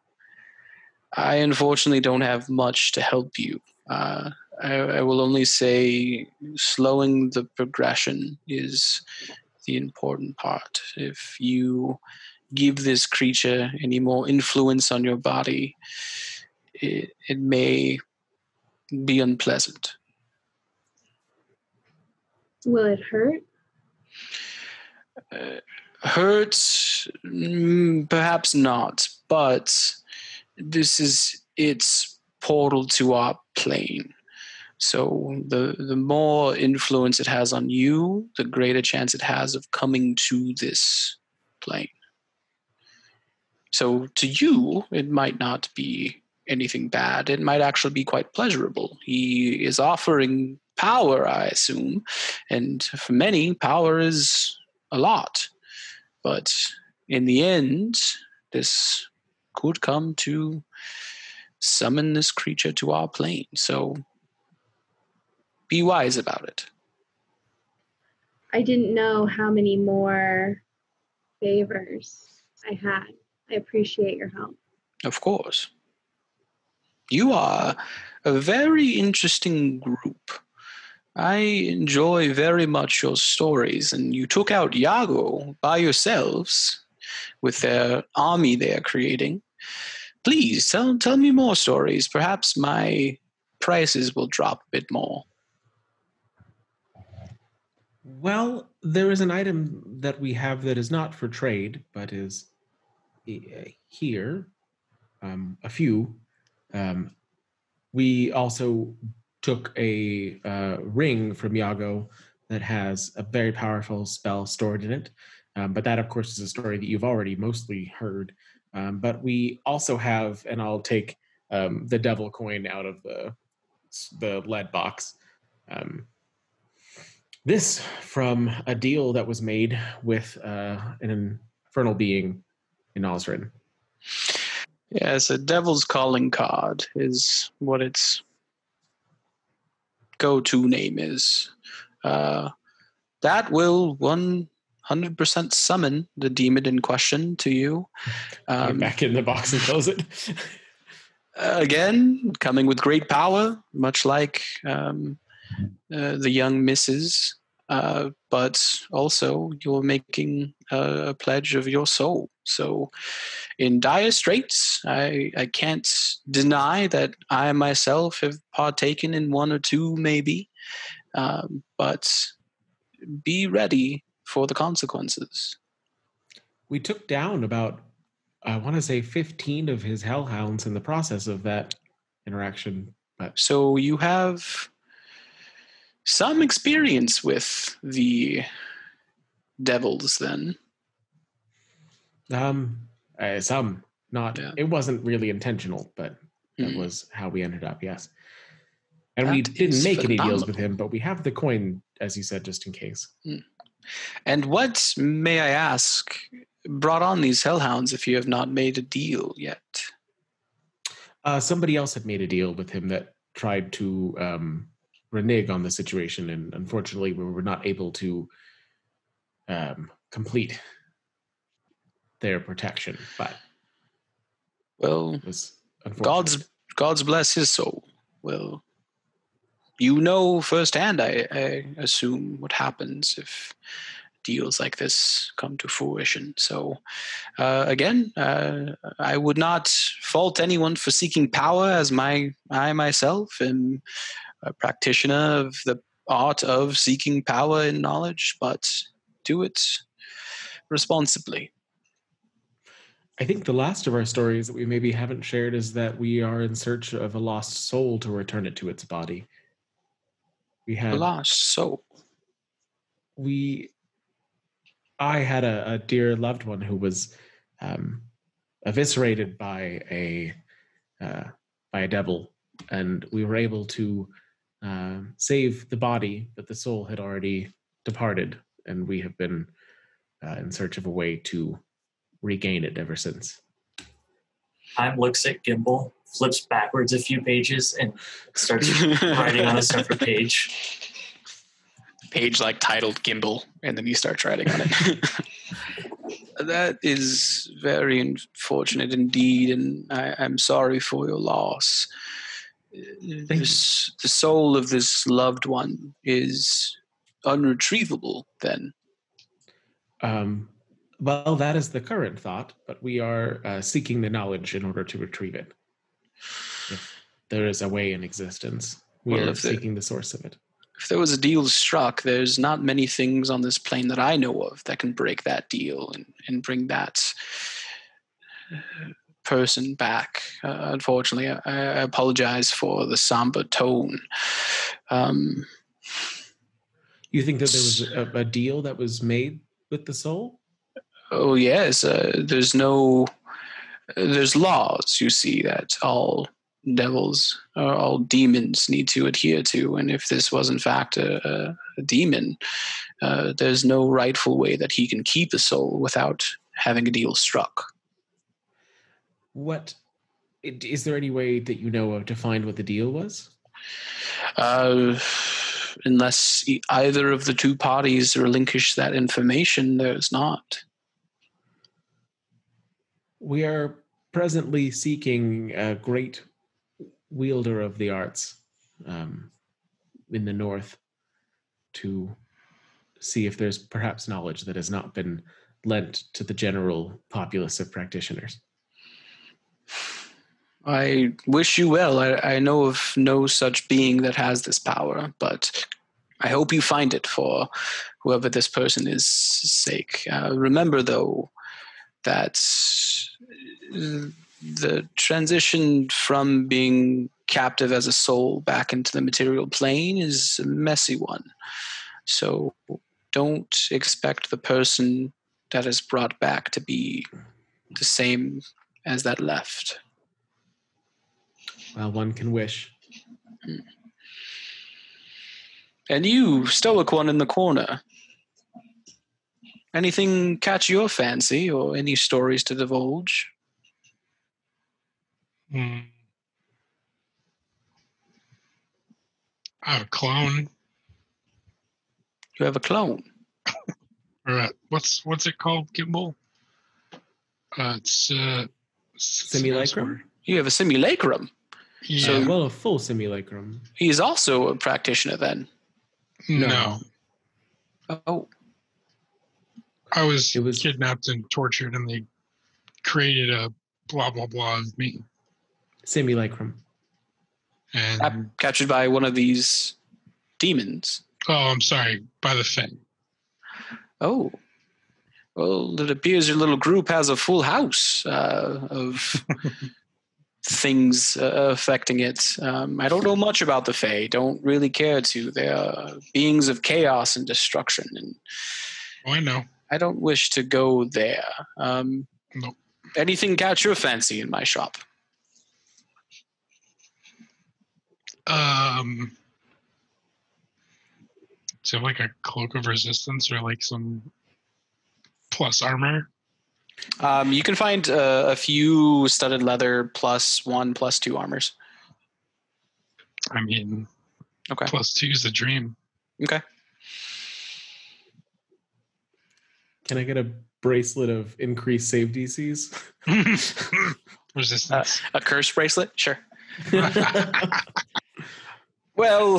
S1: I unfortunately don't have much to help you. Uh, I, I will only say slowing the progression is the important part. If you give this creature any more influence on your body, it, it may be unpleasant.
S5: Will it hurt?
S1: uh, hurt mm, perhaps not but this is its portal to our plane so the the more influence it has on you the greater chance it has of coming to this plane so to you it might not be anything bad it might actually be quite pleasurable he is offering power i assume and for many power is a lot. But in the end, this could come to summon this creature to our plane. So be wise about it.
S5: I didn't know how many more favors I had. I appreciate your help.
S1: Of course. You are a very interesting group. I enjoy very much your stories, and you took out Yago by yourselves with their army they are creating. Please tell tell me more stories. Perhaps my prices will drop a bit more.
S3: Well, there is an item that we have that is not for trade, but is uh, here. Um, a few. Um, we also took a uh, ring from Yago that has a very powerful spell stored in it. Um, but that, of course, is a story that you've already mostly heard. Um, but we also have, and I'll take um, the devil coin out of the the lead box. This from a deal that was made with uh, an infernal being in Osrin.
S1: Yes, a devil's calling card is what its go-to name is. Uh, that will one hundred percent summon the demon in question to you. Um,
S3: back in the box and close it.
S1: again, coming with great power, much like um, uh, the young misses. Uh, but also, you're making a, a pledge of your soul. So, in dire straits, I, I can't deny that I myself have partaken in one or two, maybe. um, but be ready for the consequences.
S3: We took down about, I want to say, 15 of his hellhounds in the process of that interaction. But
S1: So you have some experience with the devils, then.
S3: um, uh, some, not,
S1: Yeah.
S3: it wasn't really intentional, but that
S1: Hmm.
S3: was how we ended up, yes. And we didn't make any deals with him, but we have the coin, as you said, just in case.
S1: And what, may I ask, brought on these hellhounds if you have not made a deal yet?
S3: Uh, somebody else had made a deal with him that tried to um, renege on the situation, and unfortunately, we were not able to um, complete their protection. But
S1: Well,
S3: it was unfortunate.
S1: God's God's bless his soul. Well, you know firsthand, I, I assume, what happens if deals like this come to fruition. So, uh, again, uh, I would not fault anyone for seeking power, as my I myself am a practitioner of the art of seeking power and knowledge, but do it responsibly.
S3: I think the last of our stories that we maybe haven't shared is that we are in search of a lost soul to return it to its body. We had a
S1: Lost soul.
S3: we i had a, a dear loved one who was um, eviscerated by a uh, by a devil and we were able to um save the body but the soul had already departed and we have been uh, in search of a way to regain it ever since.
S6: Kaim looks at Gimbal, flips backwards a few pages, and starts writing on a separate page.
S1: page like titled gimbal and then he starts writing on it. That is very unfortunate indeed and I, i'm sorry for your loss this, the soul of this loved one is unretrievable then.
S3: Um, well that is the current thought but we are uh, seeking the knowledge in order to retrieve it. If there is a way in existence we
S1: Well,
S3: are
S1: if the-
S3: seeking the source of it.
S1: If there was a deal struck there's not many things on this plane that i know of that can break that deal and, and bring that person back uh, unfortunately. I, I apologize for the somber tone. Um,
S3: You think that there was a, a deal that was made with the soul?
S1: oh yes uh, there's no there's laws you see that all devils or all demons need to adhere to. And if this was in fact a, a, a demon uh, there's no rightful way that he can keep a soul without having a deal struck
S3: What is there any way that you know of to find what the deal was?
S1: uh, unless either of the two parties relinquish that information there's not
S3: We are presently seeking a great wielder of the arts um, in the north to see if there's perhaps knowledge that has not been lent to the general populace of practitioners.
S1: I wish you well. I, I know of no such being that has this power, but I hope you find it for whoever this person is sake. Uh, remember, though, that uh, the transition from being captive as a soul back into the material plane is a messy one. So don't expect the person that is brought back to be the same as that left.
S3: Well, one can wish.
S1: And you, stoic one in the corner. Anything catch your fancy or any stories to divulge?
S4: Hmm. I have a clone.
S1: You have a clone.
S4: Or uh, what's what's it called, Gimbal? Uh, it's uh,
S3: Simulacrum?
S1: You have a simulacrum.
S4: Yeah.
S1: So-
S3: well, a full simulacrum.
S1: He is also a practitioner then.
S4: no.
S3: no.
S1: Oh,
S4: I was,
S3: It was-
S4: kidnapped and tortured, and they created a blah blah blah of me.
S3: Simulacrum.
S4: And
S1: cap- captured by one of these demons.
S4: Oh, I'm sorry. By the Fae.
S1: Oh, well, it appears your little group has a full house uh, of things uh, affecting it. Um, I don't know much about the Fae. Don't really care to. They are beings of chaos and destruction, and
S4: Oh, I know.
S1: I don't wish to go there. Um,
S4: Nope.
S1: Anything catch your fancy in my shop?
S4: Um, do you have like a cloak of resistance or like some plus armor?
S1: Um, you can find uh, a few studded leather plus one, plus two armors.
S4: I mean,
S1: Okay.
S4: plus two is the dream.
S1: Okay.
S3: Can I get a bracelet of increased save DCs?
S4: resistance.
S1: A curse bracelet? Sure. Well,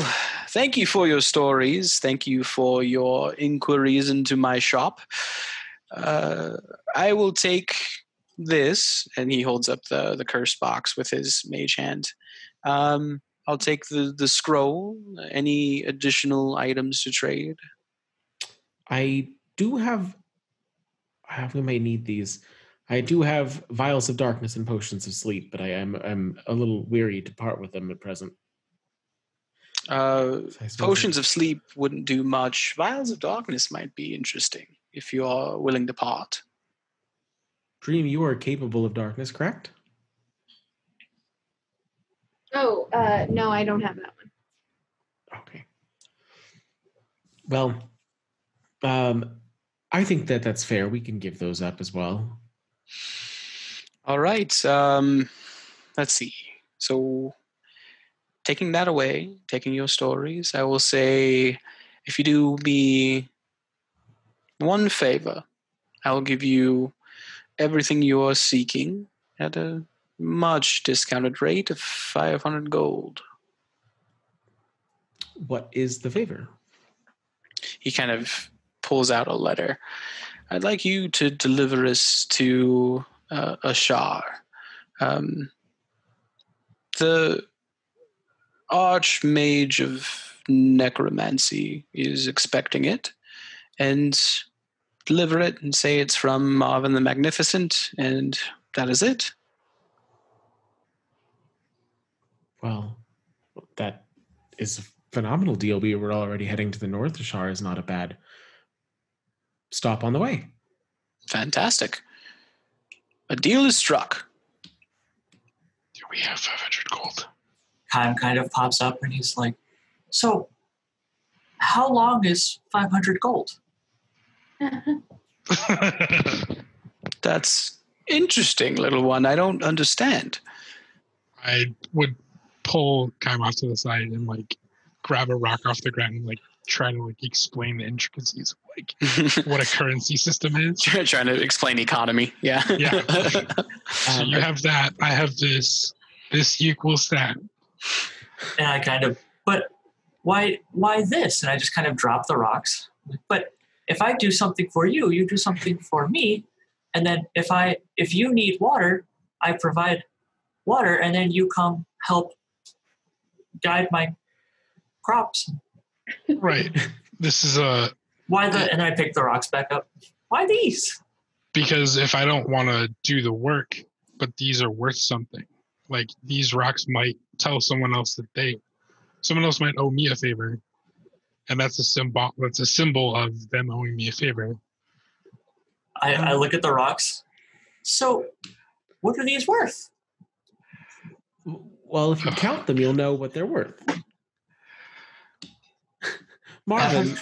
S1: thank you for your stories. Thank you for your inquiries into my shop. Uh, I will take this, and he holds up the the curse box with his mage hand. Um, I'll take the the scroll. Any additional items to trade?
S3: I do have. I we may need these. I do have vials of darkness and potions of sleep, but I am I'm a little weary to part with them at present.
S1: Uh,
S3: So I suppose
S1: potions of sleep wouldn't do much. Vials of darkness might be interesting if you are willing to part.
S3: Dream, you are capable of darkness, correct?
S5: Oh, uh, no, I don't have that one.
S3: Okay. Well, um, I think that that's fair. We can give those up as well.
S1: All right. Um, let's see. So, taking that away, taking your stories, I will say if you do me one favor, I will give you everything you are seeking at a much discounted rate of 500 gold.
S3: What is the favor?
S1: He kind of pulls out a letter. I'd like you to deliver us to uh, Ashar. Um, the Archmage of Necromancy is expecting it, and deliver it and say it's from Marvin the Magnificent, and that is it.
S3: Well, that is a phenomenal deal. We were already heading to the north. Ashar is not a bad stop on the way.
S1: Fantastic. A deal is struck.
S4: Do we have 500 gold?
S6: Kyle kind of pops up and he's like, So, how long is 500 gold?
S1: That's interesting, little one. I don't understand.
S4: I would pull Kaimos to the side and like grab a rock off the ground and like try to like explain the intricacies of like what a currency system is.
S1: Trying to explain economy. Yeah.
S4: Yeah. So
S3: Um,
S4: you have that. I have this. This equals that.
S6: And I kind of, but why, why this? And I just kind of drop the rocks. But if I do something for you, you do something for me. And then if I, if you need water, I provide water and then you come help guide my crops.
S4: Right. This is a
S6: Why the, and I pick the rocks back up. Why these?
S4: because if I don't want to do the work, but these are worth something. Like these rocks might tell someone else that they, someone else might owe me a favor, and that's a symbol. That's a symbol of them owing me a favor.
S6: I, I look at the rocks. So, what are these worth?
S3: Well, if you count them, you'll know what they're worth. Marvin,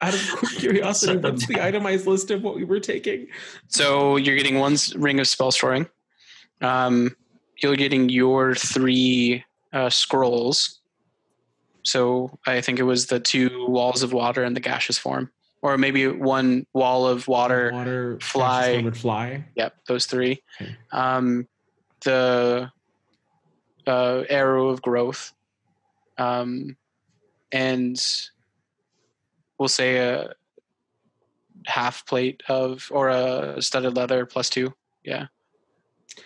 S3: out of curiosity, what's the itemized list of what we were taking?
S1: So you're getting one ring of spell storing. Um, you're getting your three uh, scrolls. So I think it was the two walls of water and the gaseous form, or maybe one wall of water.
S3: Water,
S1: fly.
S3: and fly.
S1: Yep, those three.
S3: Okay.
S1: Um, the uh, arrow of growth, um, and we'll say a half plate of or a studded leather plus two. Yeah.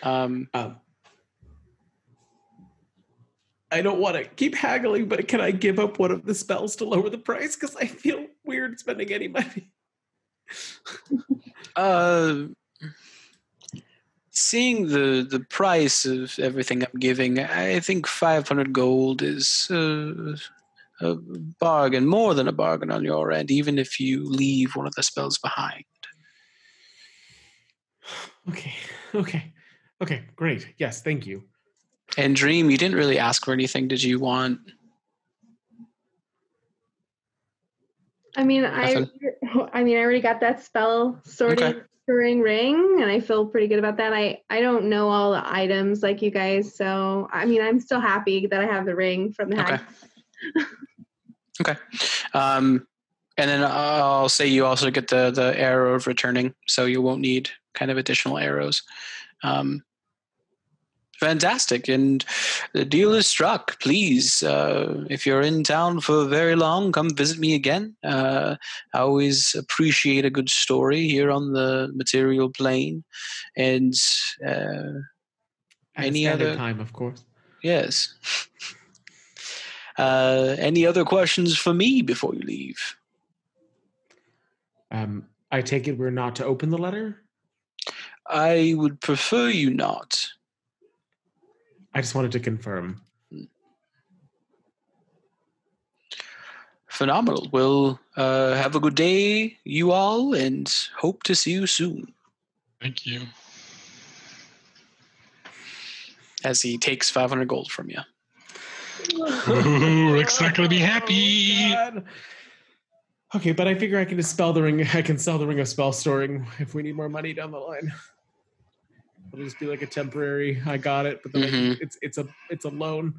S1: Um,
S3: Um, I don't want to keep haggling, but can I give up one of the spells to lower the price? Because I feel weird spending any money.
S1: Uh, seeing the the price of everything I'm giving, I think 500 gold is uh, a bargain, more than a bargain on your end, even if you leave one of the spells behind.
S3: Okay, okay, okay, great. Yes, thank you.
S1: And Dream, you didn't really ask for anything. Did you want?
S5: I mean, I,
S1: Nothing?
S5: I mean, I already got that spell sorting
S1: Okay.
S5: sorting ring, and I feel pretty good about that. I I don't know all the items like you guys, so I mean, I'm still happy that I have the ring from the
S1: Okay. Okay. Um, and then I'll say you also get the the arrow of returning, so you won't need kind of additional arrows. Um, fantastic, and the deal is struck. Please, uh, if you're in town for very long, come visit me again. Uh, I always appreciate a good story here on the material plane, and uh, Any other-
S3: time, of course.
S1: yes. Uh, any other questions for me before you leave?
S3: Um, I take it we're not to open the letter.
S1: I would prefer you not.
S3: I just wanted to confirm.
S1: Phenomenal. We'll uh, have a good day, you all, and hope to see you soon.
S4: Thank you.
S1: As he takes 500 gold from you.
S4: Ooh, Rick's not gonna be happy.
S3: God. Okay, but I figure I can just spell the ring. I can sell the ring of spell storing if we need more money down the line. It'll just be like a temporary. I got it, but then I can-
S1: Mhm.
S3: it's it's a it's a loan.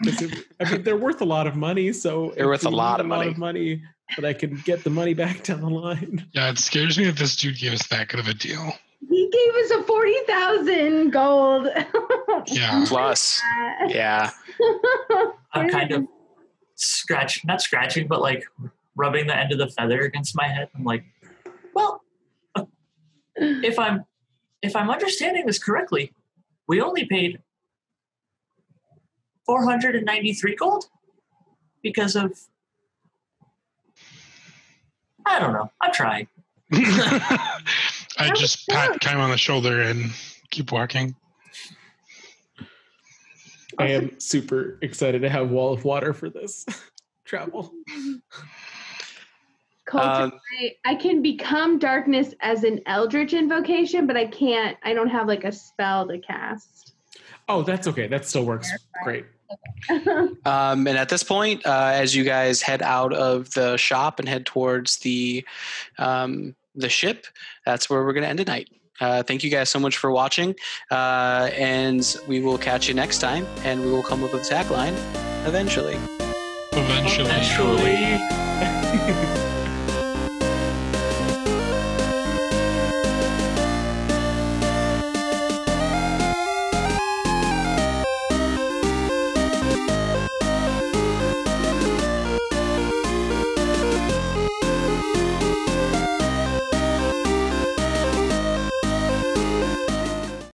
S3: It's a- I mean, they're worth a lot of money, so
S1: They're worth a lot
S3: need
S1: of money.
S3: money, but I can get the money back down the line.
S4: Yeah, it scares me that this dude gave us that good of a deal.
S5: He gave us a forty thousand gold.
S4: Yeah.
S1: Plus, yeah.
S6: I'm kind of scratch, not scratching, but like rubbing the end of the feather against my head. I'm like, well, if I'm if I'm understanding this correctly, we only paid 493 gold because of I don't know. I'm trying.
S4: I just pat Kaim on the shoulder and keep walking.
S3: I am super excited to have Wall of Water for this travel. Mm-hmm.
S5: Coulter,
S1: Um,
S5: I, I can become darkness as an eldritch invocation, but I can't. I don't have like a spell to cast.
S3: Oh, that's okay. That still works great.
S1: Um, and at this point, uh, as you guys head out of the shop and head towards the um, the ship, that's where we're going to end tonight. Uh, thank you guys so much for watching, uh, and we will catch you next time. And we will come up with a tagline eventually.
S4: Eventually.
S6: Eventually.